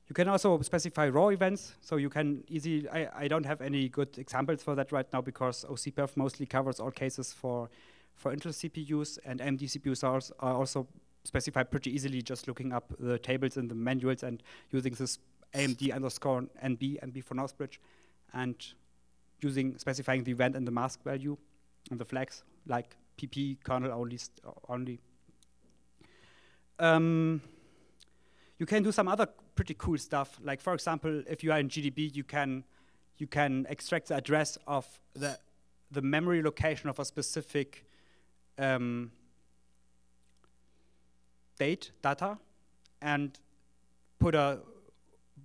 you can also specify raw events. So you can easily, I, I don't have any good examples for that right now because OCPerf mostly covers all cases for, for Intel CPUs and AMD CPUs are, are also specified pretty easily just looking up the tables in the manuals and using this AMD underscore NB, NB for Northbridge, and using specifying the event and the mask value and the flags like PP kernel only, only um, you can do some other pretty cool stuff. Like for example, if you are in GDB, you can you can extract the address of the the memory location of a specific um, date data and put a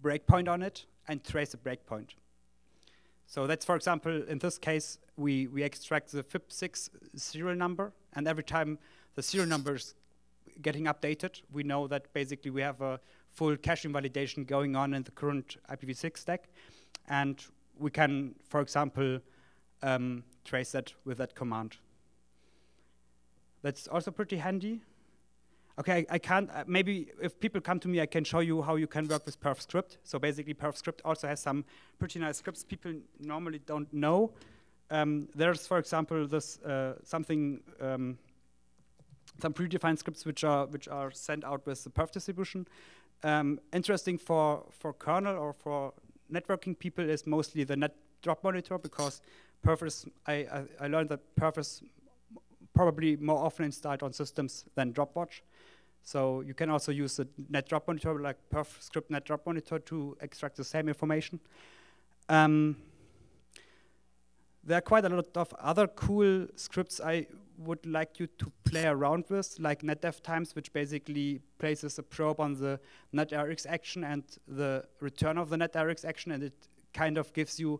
breakpoint on it and trace the breakpoint. So that's, for example, in this case, we, we extract the fib6 serial number, and every time the serial number is getting updated. We know that basically we have a full cache invalidation going on in the current IPv6 stack. And we can, for example, um, trace that with that command. That's also pretty handy. Okay, I, I can't, uh, maybe if people come to me, I can show you how you can work with perf script. So basically perf script also has some pretty nice scripts people normally don't know. Um, there's, for example, this uh, something um, some predefined scripts which are which are sent out with the perf distribution. Um, interesting for for kernel or for networking people is mostly the net drop monitor because perf I, I, I learned that perf is probably more often installed on systems than dropwatch. So you can also use the net drop monitor like perf script net drop monitor to extract the same information. Um, there are quite a lot of other cool scripts I would like you to play around with, like netdev times, which basically places a probe on the netrx action and the return of the netrx action, and it kind of gives you,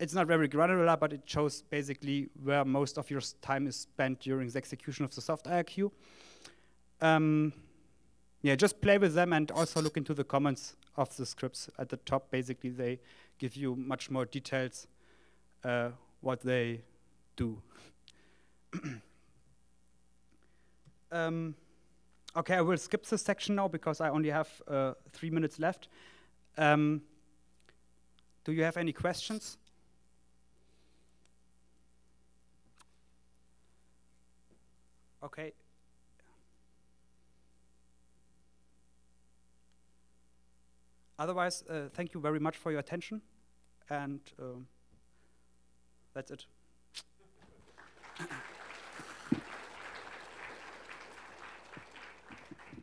it's not very granular, but it shows basically where most of your time is spent during the execution of the soft IRQ. Um, yeah, just play with them and also look into the comments of the scripts at the top. Basically, they give you much more details uh, what they do. um, Okay, I will skip this section now because I only have uh, three minutes left. Um, do you have any questions? Okay. Otherwise, uh, thank you very much for your attention, and um, that's it.